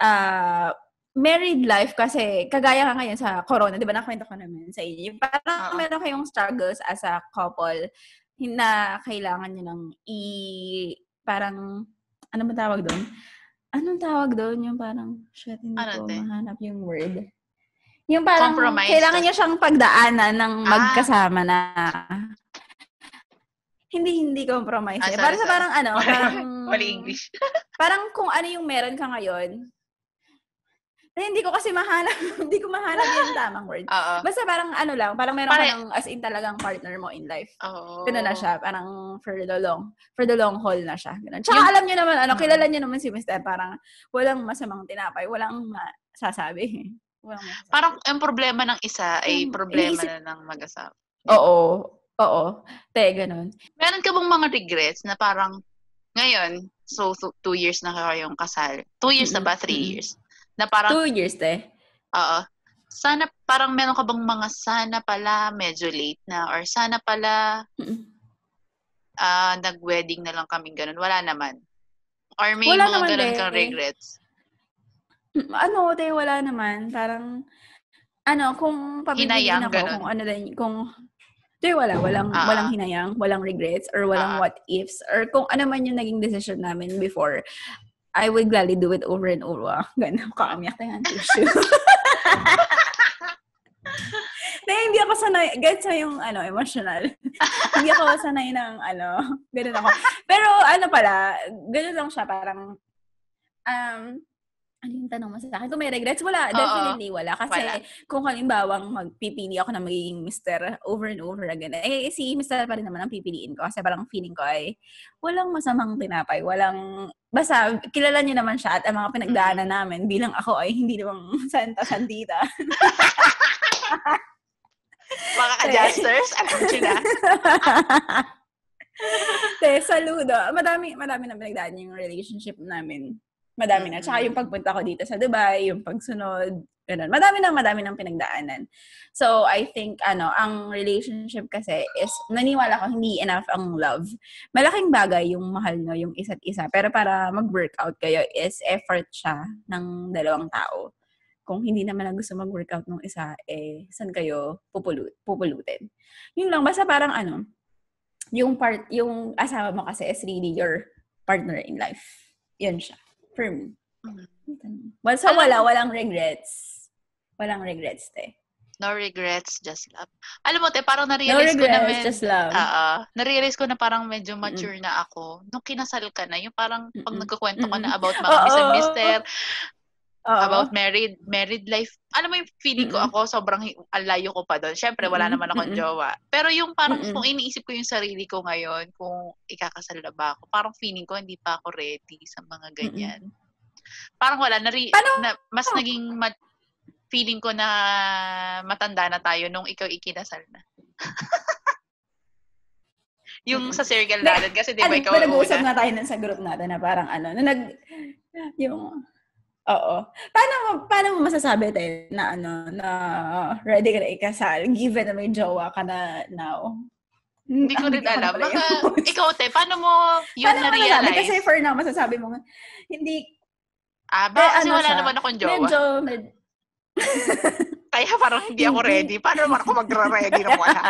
ah, married life kasi, kagaya nga ngayon sa corona, di ba nakwento ko naman sa inyo, parang Oo. meron kayong struggles as a couple na kailangan nyo ng i, parang, ano ba tawag doon? Anong tawag doon? Yung parang, shit, hindi Ano, ko mahanap yung word. Yung parang, Compromise. kailangan nyo siyang pagdaanan ng Ah. magkasama na hindi hindi compromise. Ah, eh. sorry, Para sa sorry. parang ano, parang Mali English. [laughs] parang kung ano yung meron ka ngayon. Eh, hindi ko kasi mahanap, [laughs] hindi ko mahanap yung tamang word. Oo. Basta parang ano lang, parang meron Pare- ka ng as in talagang partner mo in life. Oo. Ganun na siya, parang for the long, for the long haul na siya. Ganun. Tsaka Yung- alam niyo naman, ano, Mm. kilala niyo naman si Mr. Parang walang masamang tinapay, walang masasabi. [laughs] Masasabi. Parang ang problema ng isa ay Yung problema iniisip- na ng mag-asawa. Oo. Oo. Te, ganun. Meron ka bang mga regrets na parang ngayon, so, so two years na kayong kasal. Two years na ba? Three years? Na parang, Two years, te. oo. Sana, parang meron ka bang mga sana pala medyo late na or sana pala Mm-mm. ah, nag-wedding na lang kami ganun. Wala naman. Or may Wala mga naman, ganun kang regrets. Mm, ano, te, wala naman. Parang, ano, kung pabibigyan Hinayang, ako, ganun. kung ano lang, kung, te, wala, walang, Ah, walang hinayang, walang regrets, or walang Ah, ah. what ifs, or kung ano man yung naging decision namin before, I would gladly do it over and over. Ah, Ganun, kaamiyak tayo ng tissue. [laughs] Te, hindi ako sanay, gets mo yung, ano, emotional. [laughs] hindi ako sanay ng, ano, ganun ako. Pero, ano pala, ganun lang siya, parang, um, ano yung tanong mo sa akin? Kung may regrets, wala. Oo. Definitely wala. Kasi Wala. kung halimbawang magpipili ako na magiging mister over and over again, eh, si mister pa rin naman ang pipiliin ko. Kasi parang feeling ko ay walang masamang tinapay. Walang, basta kilala niyo naman siya at ang mga pinagdaanan namin bilang ako ay hindi namang [laughs] santa santita. [laughs] Mga adjusters, alam nyo na. [laughs] Te, saludo. Madami, madami na pinagdaan yung relationship namin. Madami na. Tsaka yung pagpunta ko dito sa Dubai, yung pagsunod, ganun. Madami na, madami ng pinagdaanan. So, I think, ano, ang relationship kasi is, naniwala ko, hindi enough ang love. Malaking bagay yung mahal nyo, yung isa't isa. Pero para mag-workout kayo is effort siya ng dalawang tao. Kung hindi naman na gusto mag-workout ng isa, eh, saan kayo pupulut, pupulutin? Yun lang, basta parang ano, yung part, yung asawa mo kasi is really your partner in life. Yun siya. For me. Well, so Alam wala, walang regrets. Walang regrets, te. No regrets, just love. Alam mo, te, parang No na-realize ko na regrets, med- just love. Oo. na-realize ko na parang medyo mature na ako. Nung kinasal ka na, yung parang pag Mm-mm. nagkukwento ka na about mga and oo, mister, Oo. about married married life. Alam mo yung feeling ko Mm-mm. ako, sobrang hi- ang layo ko pa doon. Siyempre, wala Mm-mm. naman akong Mm-mm. jowa. Pero yung parang Mm-mm. kung iniisip ko yung sarili ko ngayon, kung ikakasal na ba ako, parang feeling ko hindi pa ako ready sa mga ganyan. Parang wala, nari, Paano- na, mas naging mat, feeling ko na matanda na tayo nung ikaw ikinasal na. [laughs] yung Mm-mm. sa circle Na- natin, kasi di ba ano, ikaw nag-uusap na tayo nun sa group natin na parang ano, na nag, yung, oo. Paano mo, paano mo masasabi tayo na ano, na ready ka na ikasal, given na may jowa ka na now? Hindi ko rin alam. Baka, ikaw, te, paano mo yun Paano mo masasabi? na-realize? Kasi for now, masasabi mo, hindi, ah, eh, baka kasi ano wala siya, naman akong jowa. medyo, med- [laughs] Kaya parang hindi ako ready. Paano naman ako magre-ready na wala?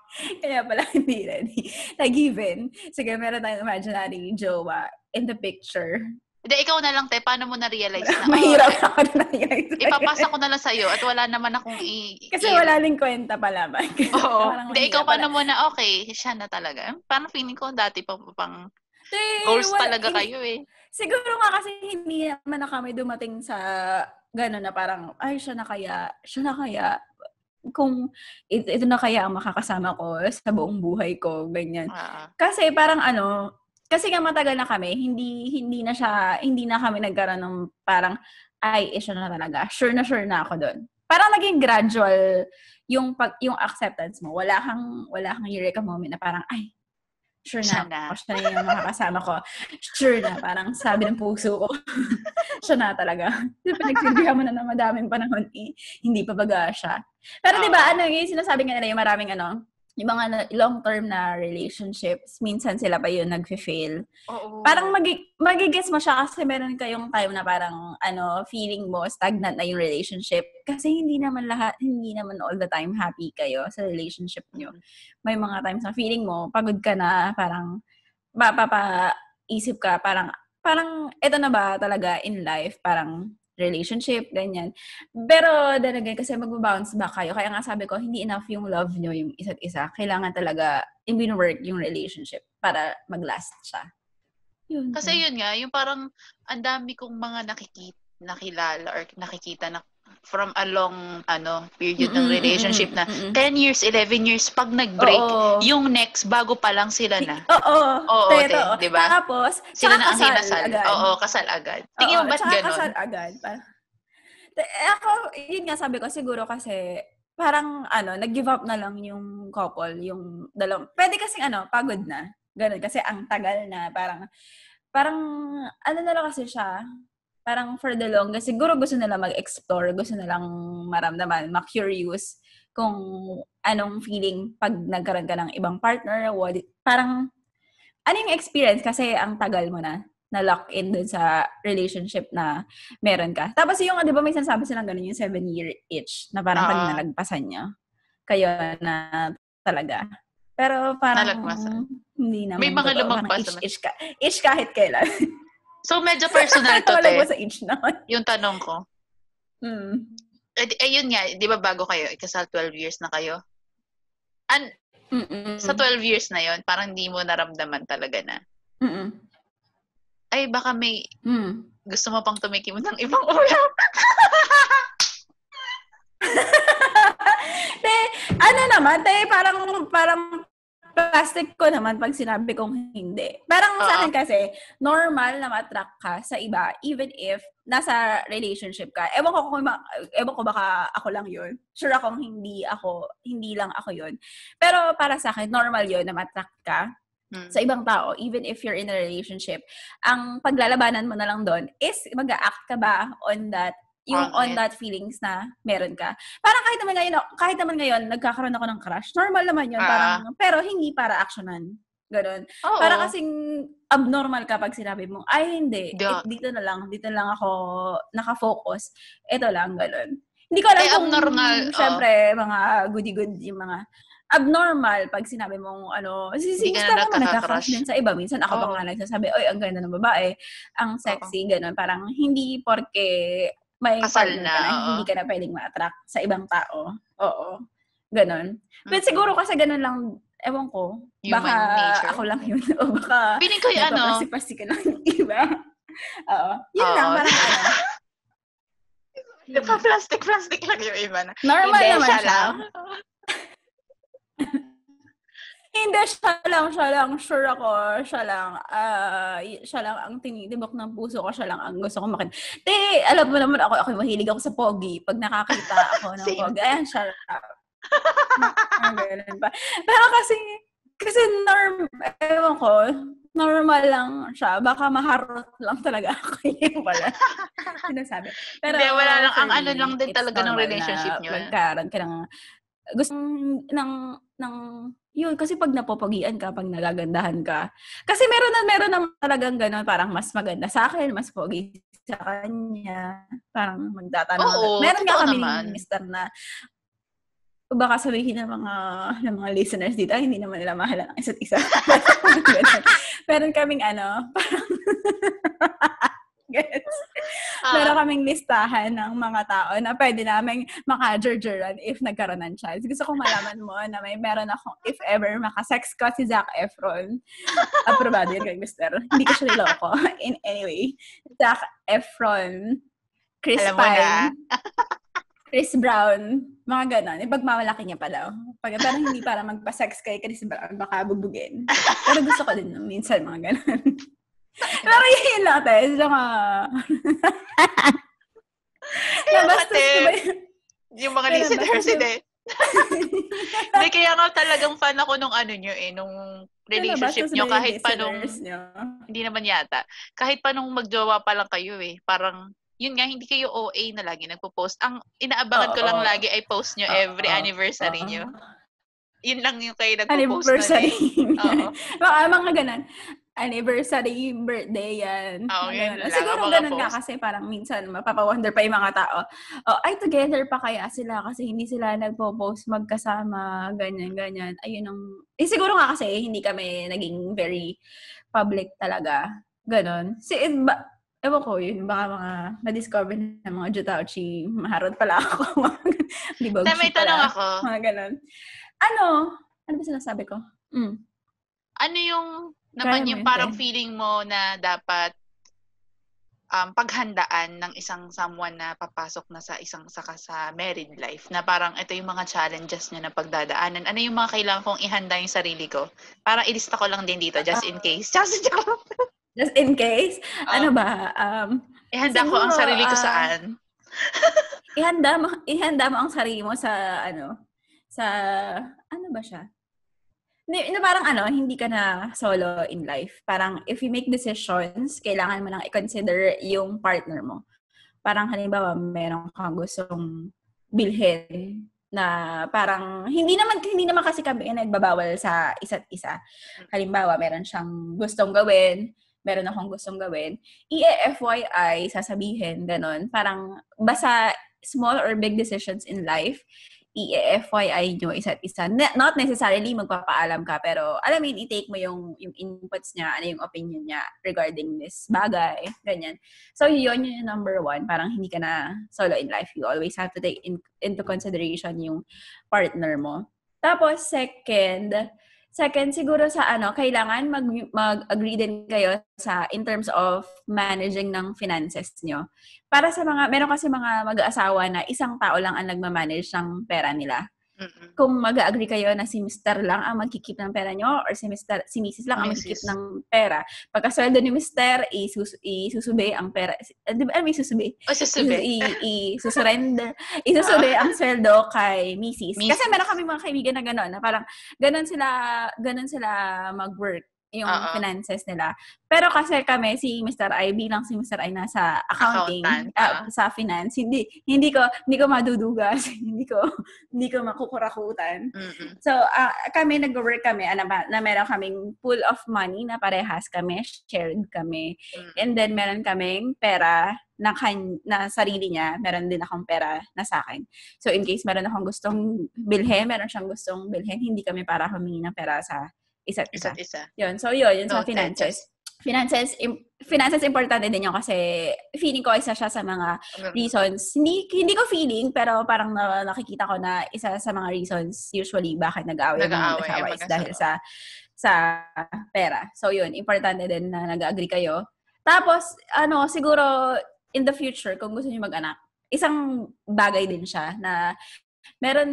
[laughs] Kaya pala hindi ready. Na given. Sige, meron tayong imaginary jowa in the picture. Hindi, ikaw na lang, te. Paano mo na-realize na, [laughs] oh, Mahirap ako na yun. ipapasa ko na lang sa'yo at wala [laughs] naman akong i... Kasi i- wala rin kwenta pala ba? [laughs] Oo. Hindi, ikaw paano mo na, okay, siya na talaga. Parang feeling ko dati pa pang Eh, goals wala- talaga hindi- kayo eh. Siguro nga kasi hindi naman na kami dumating sa gano'n na parang, ay, siya na kaya, siya na kaya, kung ito, ito na kaya ang makakasama ko sa buong buhay ko, ganyan. Ah, Kasi parang ano, kasi nga matagal na kami, hindi hindi na siya, hindi na kami nagkaroon ng parang, ay, eh, siya na talaga. Sure na sure na ako doon. Parang naging gradual yung pag yung acceptance mo. Wala kang wala kang eureka moment na parang, ay, sure Siya na. na. Ako, siya na yung makakasama ko. Sure na. Parang sabi ng puso ko. [laughs] siya na talaga. Pinagsilbihan mo na ng madaming panahon, eh, hindi pa baga siya. Pero di ba ano, yung sinasabi nga nila yung maraming ano, yung mga long-term na relationships, minsan sila pa yun nag-fail. oo. Parang magi- magigets mo siya kasi meron kayong time na parang ano, feeling mo stagnant na yung relationship. Kasi hindi naman lahat, hindi naman all the time happy kayo sa relationship nyo. May mga times na feeling mo, pagod ka na, parang mapapaisip ka, parang, parang, eto na ba talaga in life? Parang, relationship, ganyan. Pero, again, kasi mag-bounce back kayo. Kaya nga sabi ko, hindi enough yung love nyo, yung isa't isa. Kailangan talaga, in-work yung relationship para mag-last siya. Yun. Kasi yun nga, yung parang ang dami kong mga nakikita, nakilala or nakikita na from a long ano period ng Mm-mm, relationship na mm-mm, mm-mm. 10 years, 11 years, pag nag-break, Oo. yung next, bago pa lang sila na. Oo. Oo, oo. di ba? Tapos, Sila na ang kasal hinasal. agad. Oo, kasal agad. Tingin mo ba't ganon? kasal agad. Eh, ako, yun nga sabi ko, siguro kasi, parang, ano, nag-give up na lang yung couple, yung dalawang, pwede kasi, ano, pagod na. Ganun, kasi ang tagal na, parang, parang, ano na lang kasi siya, parang for the longest, siguro gusto nila mag-explore, gusto nilang maramdaman, ma-curious kung anong feeling pag nagkaroon ka ng ibang partner, what, parang, ano yung experience kasi ang tagal mo na. na lock in dun sa relationship na meron ka. Tapos yung, di ba may sinasabi silang ganun yung seven year itch na parang uh, pag nalagpasan niya, kayo na talaga. Pero parang Nalagpasan. hindi naman. May mga lumagpas itch, itch, ka, itch kahit kailan. [laughs] So, medyo personal [laughs] to, te. sa itch naman. Yung tanong ko. Mm. Eh, ayun nga, di ba bago kayo, ikasal 12 years na kayo? An Mm-mm. sa 12 years na yon parang hindi mo naramdaman talaga na. Mm-mm. Ay, baka may mm. gusto mo pang tumikim ng ibang ulam. [laughs] te, ano naman, te, parang, parang plastic ko naman pag sinabi kong hindi. Parang uh-huh. sa akin kasi, normal na matrack ka sa iba, even if nasa relationship ka. Ewan ko kung, ewan ko baka ako lang yun. Sure akong hindi ako, hindi lang ako yun. Pero para sa akin, normal yun na matrack ka hmm. sa ibang tao, even if you're in a relationship. Ang paglalabanan mo na lang doon is mag-act ka ba on that yung on that feelings na meron ka. Parang kahit naman ngayon, kahit naman ngayon, nagkakaroon ako ng crush, normal naman yun. Parang, uh, pero hindi para actionan. Ganon. Oo. Para kasing abnormal kapag sinabi mo, ay hindi, yeah. dito na lang, dito na lang ako nakafocus. Ito lang, ganon. Hindi ko alam eh, kung, abnormal, syempre, oh. mga goody-goody, yung mga abnormal pag sinabi mong ano, si si na naman nagka-crush din sa iba. Minsan ako oh. pa nga nagsasabi, oy, ang ganda ng babae, ang sexy, oh. ganun. Parang hindi porke may Kasal na, ka na hindi ka na pwedeng ma-attract sa ibang tao. Oo. Ganon. But siguro kasi ganon lang, ewan ko, Human baka nature. ako lang yun. [laughs] o baka Piling ko yung ano. Plastic lang yung iba. Oo. Yun Oo. lang, parang ano. [laughs] Nagpa-plastic-plastic lang yung iba na. Normal Hindi, naman siya. Lang. [laughs] Hindi, siya lang, siya lang, sure ako, siya lang, uh, siya lang ang tinitibok ng puso ko, siya lang ang gusto ko makita. Te, alam mo naman ako, ako mahilig ako sa pogi. Pag nakakita ako ng [laughs] pogi, ayan, siya lang. [laughs] Ganun pa. Pero kasi, kasi norm, ewan ko, normal lang siya. Baka maharot lang talaga [laughs] ako yung pala. Sinasabi. Pero, Hindi, wala lang. Ang ano lang din talaga ng relationship niyo. Magkaroon ka ng, gusto ng, ng yun, kasi pag napopogian ka, pag nagagandahan ka. Kasi meron na meron naman talagang gano'n, parang mas maganda sa akin, mas pogi sa kanya. Parang magtatanong. Oo, meron nga kami ni Mr. na baka sabihin ng mga ng mga listeners dito, ay, hindi naman nila mahal ang isa't isa. [laughs] meron kaming ano, parang [laughs] Gets? Uh, Meron kaming listahan ng mga tao na pwede naming makajerjeran if nagkaroon ng chance. Gusto ko malaman mo na may meron ako, if ever makasex ko si Zac Efron. [laughs] Aprobado yun kay Mr. Hindi ko siya niloko. [laughs] In anyway, Zac Efron, Chris Alam Pine, [laughs] Chris Brown, mga ganon. Ipagmamalaki niya pa daw. Pag, pero hindi para magpa-sex kay Chris Brown, baka bubugin. Pero gusto ko din minsan mga ganon. [laughs] Pero yun lang, te. Saka... Nabastos ko ba yun? Yung mga listeners, hindi. Hindi, kaya nga talagang fan ako nung ano nyo eh, nung relationship nyo kahit pa nung, hindi naman yata, kahit pa nung magjowa pa lang kayo eh, parang, yun nga, hindi kayo OA na lagi nagpo-post. Ang inaabangan oh, ko lang oh. lagi ay post nyo every oh, anniversary oh. nyo. Yun lang yung kayo nagpo-post. Anniversary. [laughs] Oo. Baka mga ganun anniversary, birthday yan. Oo, oh, yun lang. Siguro ganun nga kasi parang minsan mapapawonder pa yung mga tao. Oh, ay, together pa kaya sila kasi hindi sila nagpo-post magkasama, ganyan, ganyan. Ayun ang... Eh, siguro nga kasi hindi kami naging very public talaga. Ganon. Si, eh, ba, ewan ko yun, baka mga na-discover na mga Jutauchi, maharot pala ako. [laughs] Libog may tanong ako. Mga ganon. Ano? Ano ba sinasabi ko? Mm. Ano yung naman yung parang feeling mo na dapat um, paghandaan ng isang someone na papasok na sa isang saka sa married life na parang ito yung mga challenges niya na pagdadaanan. Ano yung mga kailangan kong ihanda yung sarili ko? Parang ilista ko lang din dito just in case. Just, [laughs] just in case? Uh, ano ba? Um, ihanda siguro, ko ang sarili ko uh, saan? [laughs] ihanda mo ihanda mo ang sarili mo sa ano sa ano ba siya? Na parang ano, hindi ka na solo in life. Parang if you make decisions, kailangan mo nang i-consider yung partner mo. Parang halimbawa, meron kang gustong bilhin na parang hindi naman hindi naman kasi kami nagbabawal sa isa't isa. Halimbawa, meron siyang gustong gawin meron akong gustong gawin, i-FYI, sasabihin, ganun. Parang, basta small or big decisions in life, i-FYI nyo isa't isa. Not necessarily magpapaalam ka, pero alam mo i-take mo yung, yung inputs niya, ano yung opinion niya regarding this bagay, ganyan. So, yun yung number one. Parang hindi ka na solo in life. You always have to take in, into consideration yung partner mo. Tapos, second, Second, siguro sa ano, kailangan mag, mag-agree din kayo sa in terms of managing ng finances nyo. Para sa mga, meron kasi mga mag-aasawa na isang tao lang ang nagmamanage ng pera nila. Mm-mm. Kung mag-agree kayo na si Mr. lang ang magkikip ng pera nyo or si Mr. si Mrs. lang ang magkikip ng pera. Pagkasweldo ni Mr. isus isusube ang pera. Uh, di ba may susube? O susube. I, i, susurrender. isusube ang sweldo kay Mrs. Mrs. Kasi meron kami mga kaibigan na gano'n na parang gano'n sila gano'n sila mag-work yung Uh-oh. finances nila. Pero kasi kami, si Mr. I, bilang si Mr. I nasa accounting, uh, sa finance, hindi hindi ko hindi ko madudugas, [laughs] hindi ko hindi ko makukurakutan. Mm-hmm. So, uh, kami nag-work kami, ano ba, na meron kaming pool of money na parehas kami, shared kami. Mm-hmm. And then meron kaming pera na, kan, na sarili niya, meron din akong pera na sa akin. So, in case meron akong gustong bilhin, meron siyang gustong bilhin, hindi kami para humingi ng pera sa isa't isa. Isa't isa. Yun. So, yun. Yun sa finances. Finances, im- finances importante din yun kasi feeling ko isa siya sa mga reasons. Hindi hindi ko feeling, pero parang na, nakikita ko na isa sa mga reasons usually bakit nag-aaway yung mga mag-asawa is dahil sa sa pera. So, yun. Importante din na nag-agree kayo. Tapos, ano, siguro in the future, kung gusto niyo mag-anak, isang bagay din siya na meron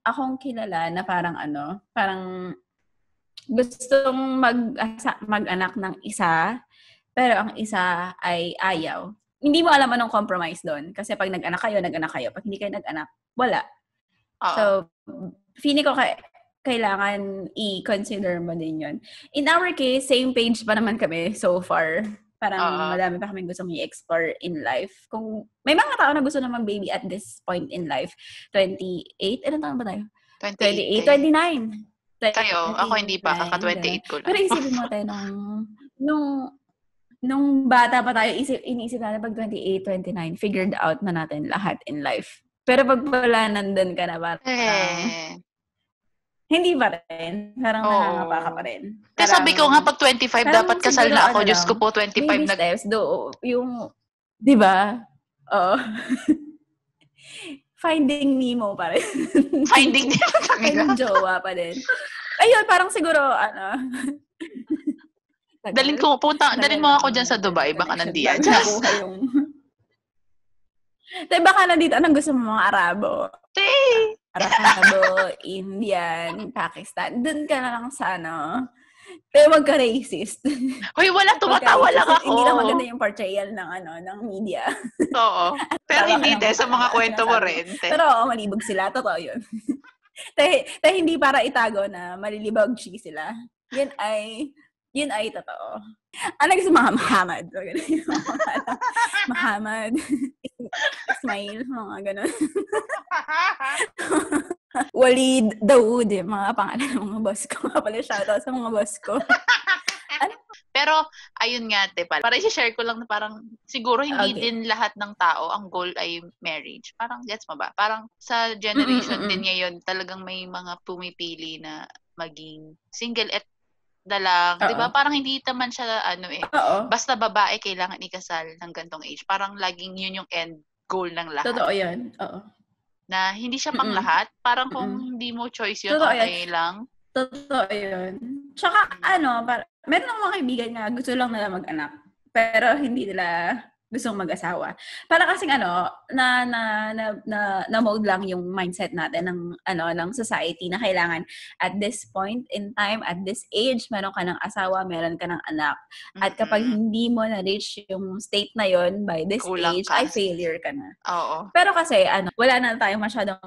akong kilala na parang ano, parang gustong mag, mag-anak ng isa, pero ang isa ay ayaw. Hindi mo alam anong compromise doon. Kasi pag nag-anak kayo, nag-anak kayo. Pag hindi kayo nag-anak, wala. Uh-oh. So, feeling ko kay, kailangan i-consider mo din yun. In our case, same page pa naman kami so far. Parang uh-huh. madami pa kami gustong i-explore in life. Kung may mga tao na gusto naman baby at this point in life, 28, ilan taon ba tayo? 28, 29. 29. Tayo, ako hindi pa, kaka-28 ko lang. Pero isipin mo tayo nung, nung, nung bata pa tayo, isip, iniisip natin pag 28, 29, figured out na natin lahat in life. Pero pag wala nandun ka na, parang, eh. hindi pa rin. Parang oh. nangangapa ka pa rin. Kasi sabi ko nga, pag 25, dapat kasal na ako. Ano Diyos ko po, 25 baby na. steps, do, yung, di ba? Oo. [laughs] Finding Nemo pa rin. [laughs] Finding Nemo [laughs] talaga. jowa pa din. Ayun, parang siguro, ano, [laughs] dalin ko, punta, dalin mo ako dyan sa Dubai, baka nandiyan. Nakuha yung... Tay, baka nandito, anong gusto mo mga Arabo? Tay! Arabo, Indian, Pakistan. Doon ka na lang sa ano, pero wag ka racist. [laughs] Hoy, wala tumatawa lang ako. Hindi lang maganda yung portrayal ng ano, ng media. [laughs] Oo. Pero hindi te, sa mga kwento mo rin. Te. Pero oo, malibog sila. Totoo yun. [laughs] Tayo hindi para itago na malilibog chi sila. Yun ay, yun ay totoo. Ano gusto mga Muhammad? [laughs] Muhammad. Ismail, mga ganun. [laughs] Walid Dawood, eh, mga pangalan ng mga boss ko. Pala shoutout sa mga boss ko. ano? Pero, ayun nga, te, para, para i-share ko lang na parang, siguro hindi okay. din lahat ng tao ang goal ay marriage. Parang, gets mo ba? Parang sa generation Mm-mm-mm. din ngayon, talagang may mga pumipili na maging single at na lang. Di ba? Parang hindi naman siya, ano eh, Uh-oh. basta babae kailangan ikasal ng gantong age. Parang laging yun yung end goal ng lahat. Totoo yan. Oo na hindi siya pang lahat. Parang kung Mm-mm. hindi mo choice yun, Totoo okay yan. lang. Totoo yun. Tsaka, ano, para, meron akong mga kaibigan nga, gusto lang nila mag-anak. Pero hindi nila gustong mag-asawa. Para kasing ano, na na na na, na mode lang yung mindset natin ng ano ng society na kailangan at this point in time, at this age, meron ka ng asawa, meron ka ng anak. At kapag hindi mo na reach yung state na yon by this Kulang age, ka. ay failure ka na. Oo. Pero kasi ano, wala na tayong masyadong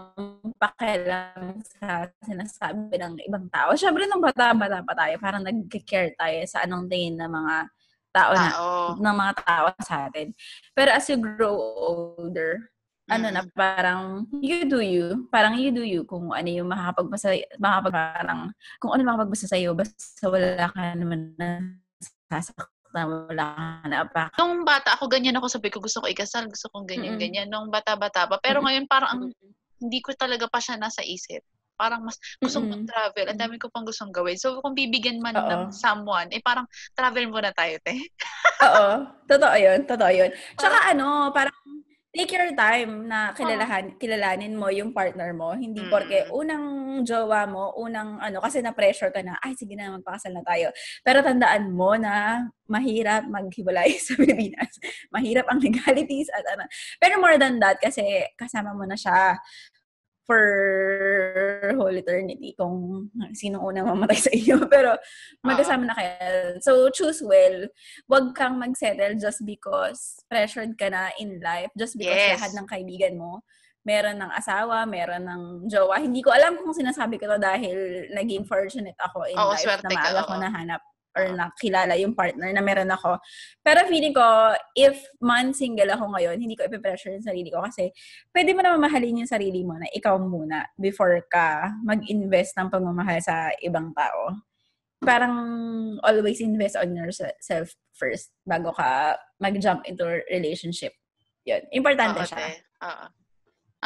pakialam sa sinasabi ng ibang tao. Syempre nung bata-bata pa tayo, parang nag-care tayo sa anong tingin ng mga tao na, tao. ng mga tao sa atin. Pero as you grow older, mm. ano na, parang you do you. Parang you do you kung ano yung makakapagbasa, makakapag, parang, kung ano makakapagbasa sa'yo, basta wala ka naman na sasaktan wala ka na pa. Nung bata ako, ganyan ako sabi ko, gusto ko ikasal, gusto kong ganyan, Mm-mm. ganyan. Nung bata-bata pa. Pero ngayon parang ang, hindi ko talaga pa siya nasa isip. Parang mas gusto ko Mm-mm. mag-travel. Ang dami ko pang gustong gawin. So, kung bibigyan man Oo. ng someone, eh parang travel muna tayo, te. [laughs] Oo. Totoo yun. Totoo yun. Tsaka ano, parang take your time na kilalahan, kilalanin mo yung partner mo. Hindi Mm. porke unang jowa mo, unang ano, kasi na-pressure ka na, ay sige na, magpakasal na tayo. Pero tandaan mo na mahirap maghiwalay [laughs] sa Pilipinas. Mahirap ang legalities at ano. Pero more than that, kasi kasama mo na siya for whole eternity kung sino una mamatay [laughs] sa iyo. Pero magkasama na kayo. So, choose well. Huwag kang mag-settle just because pressured ka na in life. Just because Yes. lahat ng kaibigan mo meron ng asawa, meron ng jowa. Hindi ko alam kung sinasabi ko to dahil naging fortunate ako in Oo, life na maaga ko nahanap or Oo. nakilala yung partner na meron ako. Pero feeling ko, if man single ako ngayon, hindi ko ipipressure yung sarili ko kasi pwede mo naman mahalin yung sarili mo na ikaw muna before ka mag-invest ng pagmamahal sa ibang tao. Parang always invest on yourself first bago ka mag-jump into relationship. Yun. Importante Oo, siya. Oo.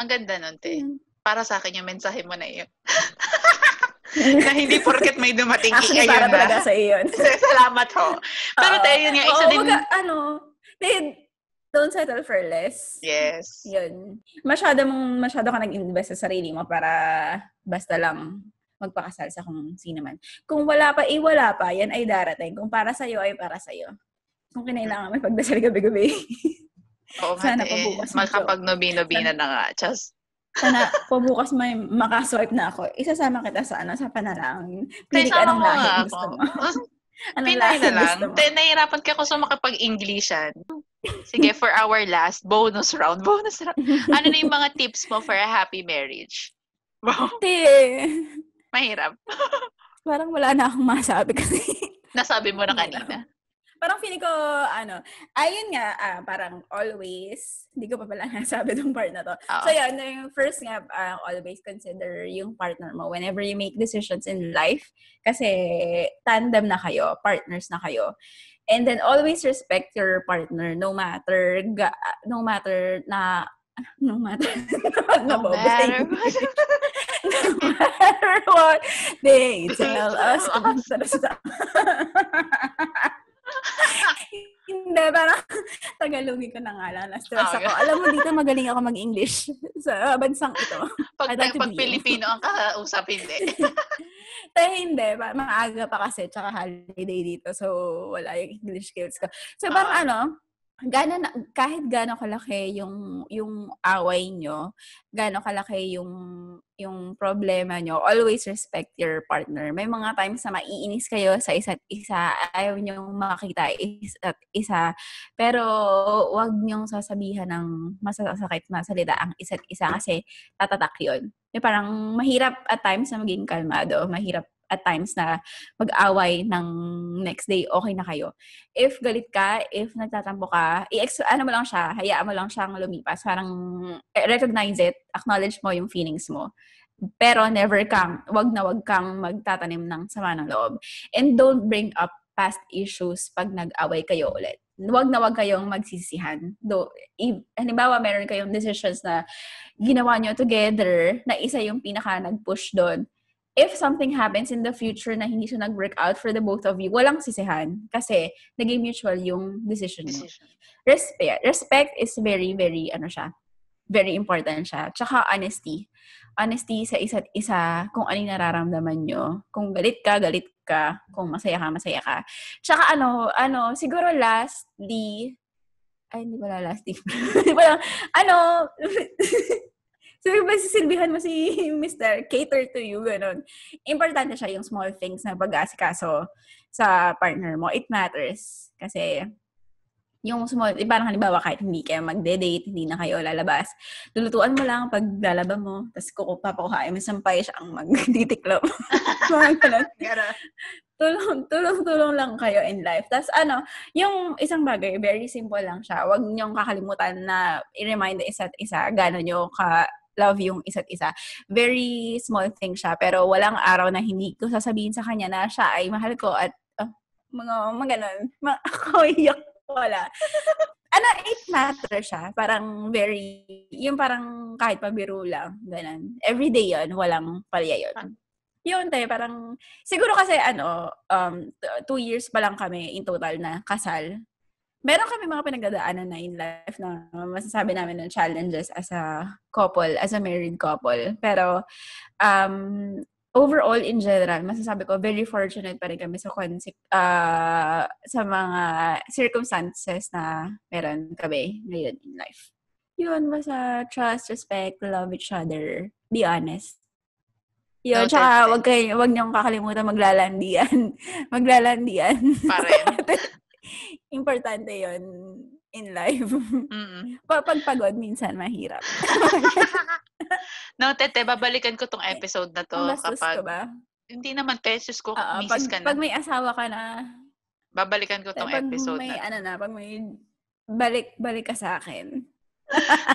Ang ganda nun, te. Mm. Para sa akin yung mensahe mo na yun. [laughs] [laughs] na hindi porket may dumating Actually, ayun para na. talaga sa iyo yun. [laughs] Salamat ho. Pero Oo. tayo yun nga, isa Oo, din. baga, ano, don't settle for less. Yes. Yun. Masyado mong, masyado ka nag-invest sa sarili mo para basta lang magpakasal sa kung sino man. Kung wala pa, eh wala pa. Yan ay darating. Kung para sa'yo, ay para sa'yo. Kung kinailangan may pagdasal gabi-gabi. Oo Sana te. pa bukas medyo- Makapag-nobi-nobina na nga. Just, Sana po bukas may makaswipe na ako. Isasama kita sa ano, sa panalangin. Pili ka mo lahi gusto mo. [laughs] [laughs] Anong Pinay na lang. Te, nahihirapan ka ko sa makapag-Englishan. Sige, for our last bonus round. [laughs] Bonus round. Ano na yung mga tips mo for a happy marriage? Wow, Te, mahirap. parang wala na akong masabi kasi Nasabi mo na kanina. Parang feeling ko, ano, ayun nga, ah, parang always, hindi ko pa pala [laughs] nasabi tong part na to. Oo. So, yun, yung first nga, ah, always consider yung partner mo whenever you make decisions in life. Kasi, tandem na kayo, partners na kayo. And then, always respect your partner no matter, ga- no matter na, [laughs] no matter, [laughs] No matter no matter what they tell us. Hindi, parang [laughs] Tagalogin ko na nga lang. Na-stress Okay. ako. Alam mo, dito magaling ako mag-English [laughs] sa bansang ito. Pag, like pag. Pilipino ang kakausap, hindi. [laughs] Pero hindi, maaga pa kasi, tsaka holiday dito. So, wala yung English skills ko. So, parang Ah. ano, gana na, kahit gaano kalaki yung yung away nyo, gaano kalaki yung yung problema nyo, always respect your partner. May mga times na maiinis kayo sa isa't isa, ayaw nyo makita isa't isa, pero wag nyong sasabihan ng masasakit na salita ang isa't isa kasi tatatak yun. Yung parang mahirap at times na maging kalmado, mahirap at times na mag-away ng next day, okay na kayo. If galit ka, if nagtatampo ka, i-ex- ano mo lang siya, hayaan mo lang siyang lumipas. Parang eh, recognize it, acknowledge mo yung feelings mo. Pero never kang, wag na wag kang magtatanim ng sama ng loob. And don't bring up past issues pag nag-away kayo ulit. Wag na wag kayong magsisihan. Do, i- halimbawa, meron kayong decisions na ginawa nyo together, na isa yung pinaka nag-push doon if something happens in the future na hindi siya nag-work out for the both of you, walang sisihan. Kasi, naging mutual yung decision mo. Decision. Respect. Respect is very, very, ano siya, very important siya. Tsaka honesty. Honesty sa isa't isa, kung ano nararamdaman nyo. Kung galit ka, galit ka. Kung masaya ka, masaya ka. Tsaka ano, ano, siguro lastly, ay, hindi pala lastly. [laughs] Hindi pala, ano, [laughs] So, [laughs] masisilbihan mo si [laughs] Mr. Cater to you, ganun. Importante siya yung small things na pag-asikaso sa partner mo. It matters. Kasi, yung small, eh, parang halimbawa kahit hindi kayo magde-date, hindi na kayo lalabas, lulutuan mo lang pag lalaba mo, tapos kukupapakuhain mo, sampay siya ang magtitiklop. [laughs] Mga ganun. tulong, tulong, tulong lang kayo in life. Tapos ano, yung isang bagay, very simple lang siya. Huwag niyong kakalimutan na i-remind isa't isa gano'n nyo ka love yung isa't isa. Very small thing siya, pero walang araw na hindi ko sasabihin sa kanya na siya ay mahal ko at oh, Mga, mga ganun. Mga, [laughs] ako, iyak wala. ano, it matter siya. Parang very, yung parang kahit pabiro lang. Ganun. Everyday yun, walang palya yun. Yun, tayo, parang, siguro kasi, ano, um, two years pa lang kami in total na kasal. Meron kami mga pinagdadaanan na in life na masasabi namin ng challenges as a couple, as a married couple. Pero, um, overall, in general, masasabi ko, very fortunate pa rin kami sa, uh, sa mga circumstances na meron kami ngayon in life. Yun, basta trust, respect, love each other, be honest. Yun, no, tsaka wag, kayo, wag niyong kakalimutan maglalandian. [laughs] maglalandian. Pa [laughs] [laughs] Importante yun in life. [laughs] Mm-mm. Pag pagod, minsan mahirap. [laughs] no, Tete, babalikan ko tong episode na to. Ang kapag, ba? Hindi naman, pesos ko, uh, misis pag, ka na. Pag may asawa ka na, babalikan ko tong pag episode may, na. ano na, pag may balik, balik ka sa akin.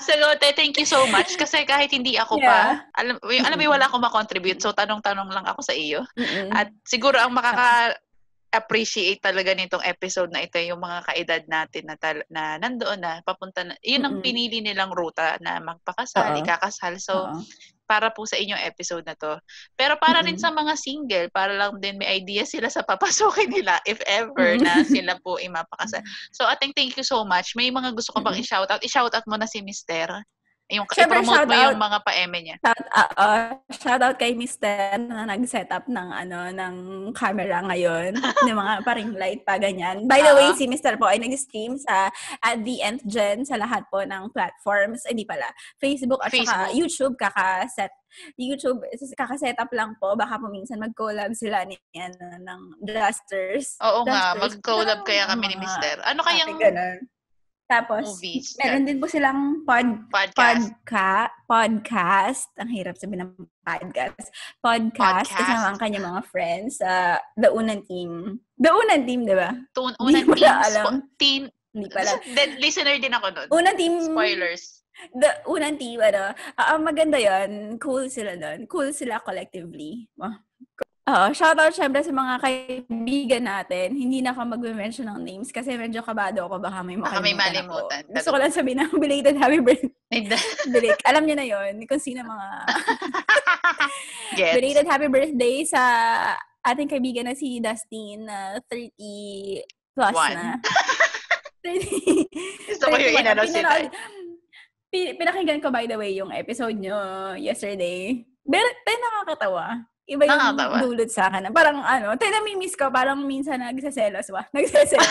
so, Lotte, thank you so much. Kasi kahit hindi ako yeah. pa, alam, alam mo, wala akong makontribute. So, tanong-tanong lang ako sa iyo. Mm-mm. At siguro ang makaka appreciate talaga nitong episode na ito yung mga kaedad natin na tal- na nandoon na papunta na yun ang mm-hmm. pinili nilang ruta na magpakasal, Uh-oh. ikakasal. So Uh-oh. para po sa inyong episode na to. Pero para mm-hmm. rin sa mga single, para lang din may idea sila sa papasukin nila if ever mm-hmm. na sila po ay mapakasal. So I think thank you so much. May mga gusto ko bang mm-hmm. i-shoutout? I-shoutout mo na si Mister. Yung, Siyempre, i-promote mo out, yung mga pa-eme niya. Shout, uh, uh, shout out kay Mr. na nag-set up ng, ano, ng camera ngayon. [laughs] ng mga paring light pa, ganyan. By the uh-huh. way, si Mr. po ay nag-stream sa at the end gen sa lahat po ng platforms. Hindi pala. Facebook at Facebook. saka YouTube kaka-set YouTube, kaka-set up lang po. Baka po minsan mag-collab sila ni, ano, ng Dusters. Oo Dusters. nga, mag-collab kaya kami ni Mr. Ano kayang... Tapos, Movies. meron din po silang pod, podcast. Podca, podcast. Ang hirap sabihin ng podcast. Podcast. podcast. Kasama ang kanyang mga friends sa uh, The Unan Team. The Unan Team, di ba? Tun Unan Team. Alam. Teen, Hindi pala. [laughs] Then, listener din ako nun. Unan Team. Spoilers. The Unan Team, ano. Uh, maganda yon Cool sila doon. Cool sila collectively. Oh, Oo, shoutout syempre sa mga kaibigan natin. Hindi na ako mag-mention ng names kasi medyo kabado ako baka may makalimutan, baka may malimutan. Ako. Gusto ko lang sabihin ng belated happy birthday. [laughs] Bilik. Alam niyo na yon kung sino mga [laughs] yes. belated happy birthday sa ating kaibigan na si Dustin na uh, 30 plus One. na. [laughs] 30. Gusto ko yung inano si Pinakinggan ko by the way yung episode nyo yesterday. Pero, pero nakakatawa iba yung Nakatawa. dulot sa akin. Parang ano, tayo nami-miss ko, parang minsan nagsaselos ba? Nagsaselos.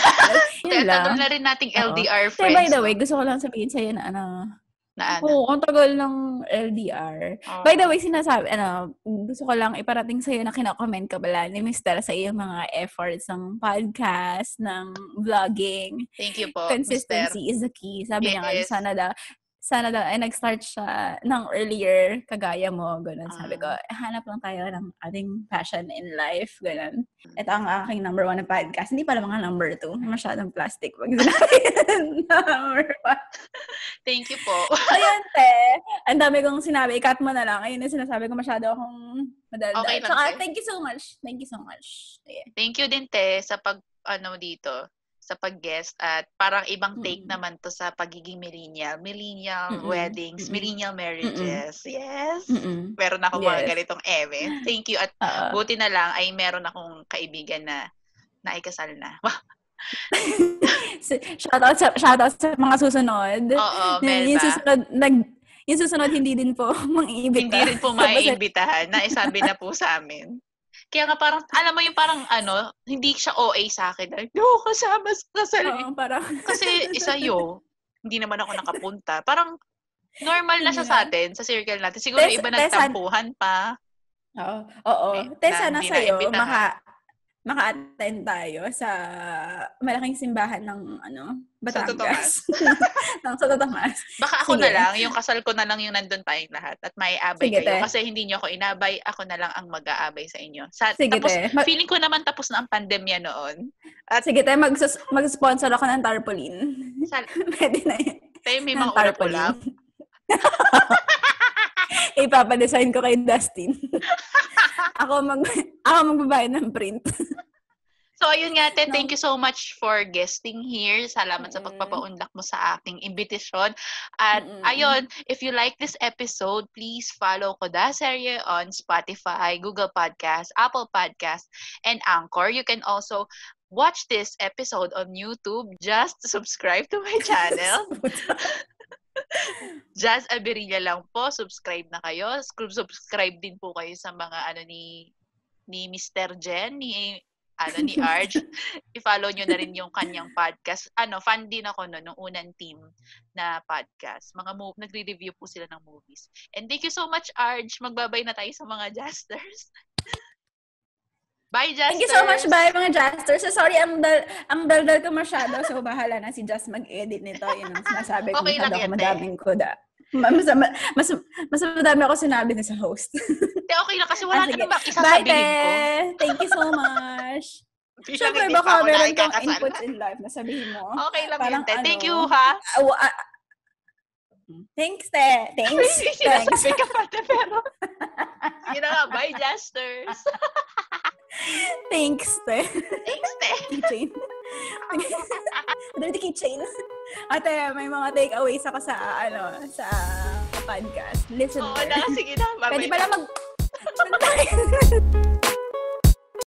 [laughs] Yun lang. na rin nating LDR Oo. friends. by the way, gusto ko lang sabihin sa'yo na ano, na ano? Oo, ang tagal ng LDR. Oh. By the way, sinasabi, ano, gusto ko lang iparating sa'yo na kinakomment ka pala ni Mr. sa iyong mga efforts ng podcast, ng vlogging. Thank you po, Consistency Mr. is the key. Sabi yes. niya nga, sana daw, sana daw ay nag-start siya ng earlier kagaya mo, ganun. Sabi ko, ah. hanap lang tayo ng ating passion in life, ganun. Ito ang aking number one na podcast. Hindi pala mga number two. Masyadong plastic. Pag [laughs] number one. Thank you po. [laughs] Ayun, te. Ang dami kong sinabi. Ikat mo na lang. Ayun yung sinasabi ko masyado akong madaldal. Okay lang, Saka, thank you so much. Thank you so much. Yeah. Thank you din, te, sa pag, ano, dito sa pag-guest at parang ibang take mm-hmm. naman to sa pagiging millennial. Millennial mm-hmm. weddings, mm-hmm. millennial marriages. Mm-hmm. Yes. Mm-hmm. Meron ako yes. mga ganitong eme. [laughs] Thank you. At uh, buti na lang ay meron akong kaibigan na naikasal na. [laughs] shoutout sa shoutout sa mga susunod. Oo, Melba. Yung susunod nag yung susunod hindi din po [laughs] mang-iimbita. Hindi rin po maiimbitahan. Naisabi na po sa amin. Kaya nga parang, alam mo yung parang ano, hindi siya OA sa akin. Like, no, kasama sa kasal. Oo, parang... Kasi isa yo, hindi naman ako nakapunta. Parang, normal na siya sa atin, sa circle natin. Siguro Tess, iba nagtampuhan pa. Oo. Oo. Eh, Tessa, na sa'yo, maka, maka-attend tayo sa malaking simbahan ng ano, Batangas. [laughs] ng Santo Tomas. Baka ako Sige. na lang, yung kasal ko na lang yung nandun tayong lahat at may abay Sige, kayo. Te. Kasi hindi niyo ako inabay, ako na lang ang mag-aabay sa inyo. Sa, Sige, tapos, te. Mag- feeling ko naman tapos na ang pandemya noon. At, Sige, te, mag- mag-sponsor ako ng tarpaulin. Sal- [laughs] Pwede na yun. Te, may mga tarpaulin. [laughs] Ipapadesign ko kay Dustin. [laughs] ako mag ako magbabayad ng print. so ayun nga, te, thank you so much for guesting here. Salamat mm-hmm. sa pagpapaunlak mo sa aking invitation. At, mm-hmm. ayun, if you like this episode, please follow Koda Serye on Spotify, Google Podcast, Apple Podcast, and Anchor. You can also watch this episode on YouTube. Just subscribe to my [laughs] channel. [laughs] Jazz Aberilla lang po. Subscribe na kayo. Subscribe din po kayo sa mga ano ni ni Mr. Jen, ni ano ni Arj. [laughs] I-follow nyo na rin yung kanyang podcast. Ano, fan din ako no, nung unang team na podcast. Mga move, nagre-review po sila ng movies. And thank you so much, Arj. Magbabay na tayo sa mga [laughs] Jasters. Bye, Jasters! Thank you so much, bye, mga Jasters. So, sorry, ang, dal ang daldal ko masyado. So, bahala na si Just mag-edit nito. Yun ang sinasabi ko. Okay lang yan, madaming ko da. Mas, mas, mas, mas madami ako sinabi na sa host. Hindi, okay lang kasi wala ah, ka namang isasabihin Bye, ko. Thank you so much. [laughs] Siyempre, baka meron kang inputs in life na sabihin mo. Okay lang Parang, yun, Ano, Thank you, ha? Uh, uh, Thanks, te. Thanks. [laughs] Thanks. Sabi ka pa, te, pero... [laughs] Sige na nga, bye, Jesters. Thanks, te. Thanks, te. Keychain. [laughs] Dirty keychain. Ate, may mga takeaways ako sa, ano, sa podcast. Listen. Oo na, sige na. Pwede pala mag... [laughs]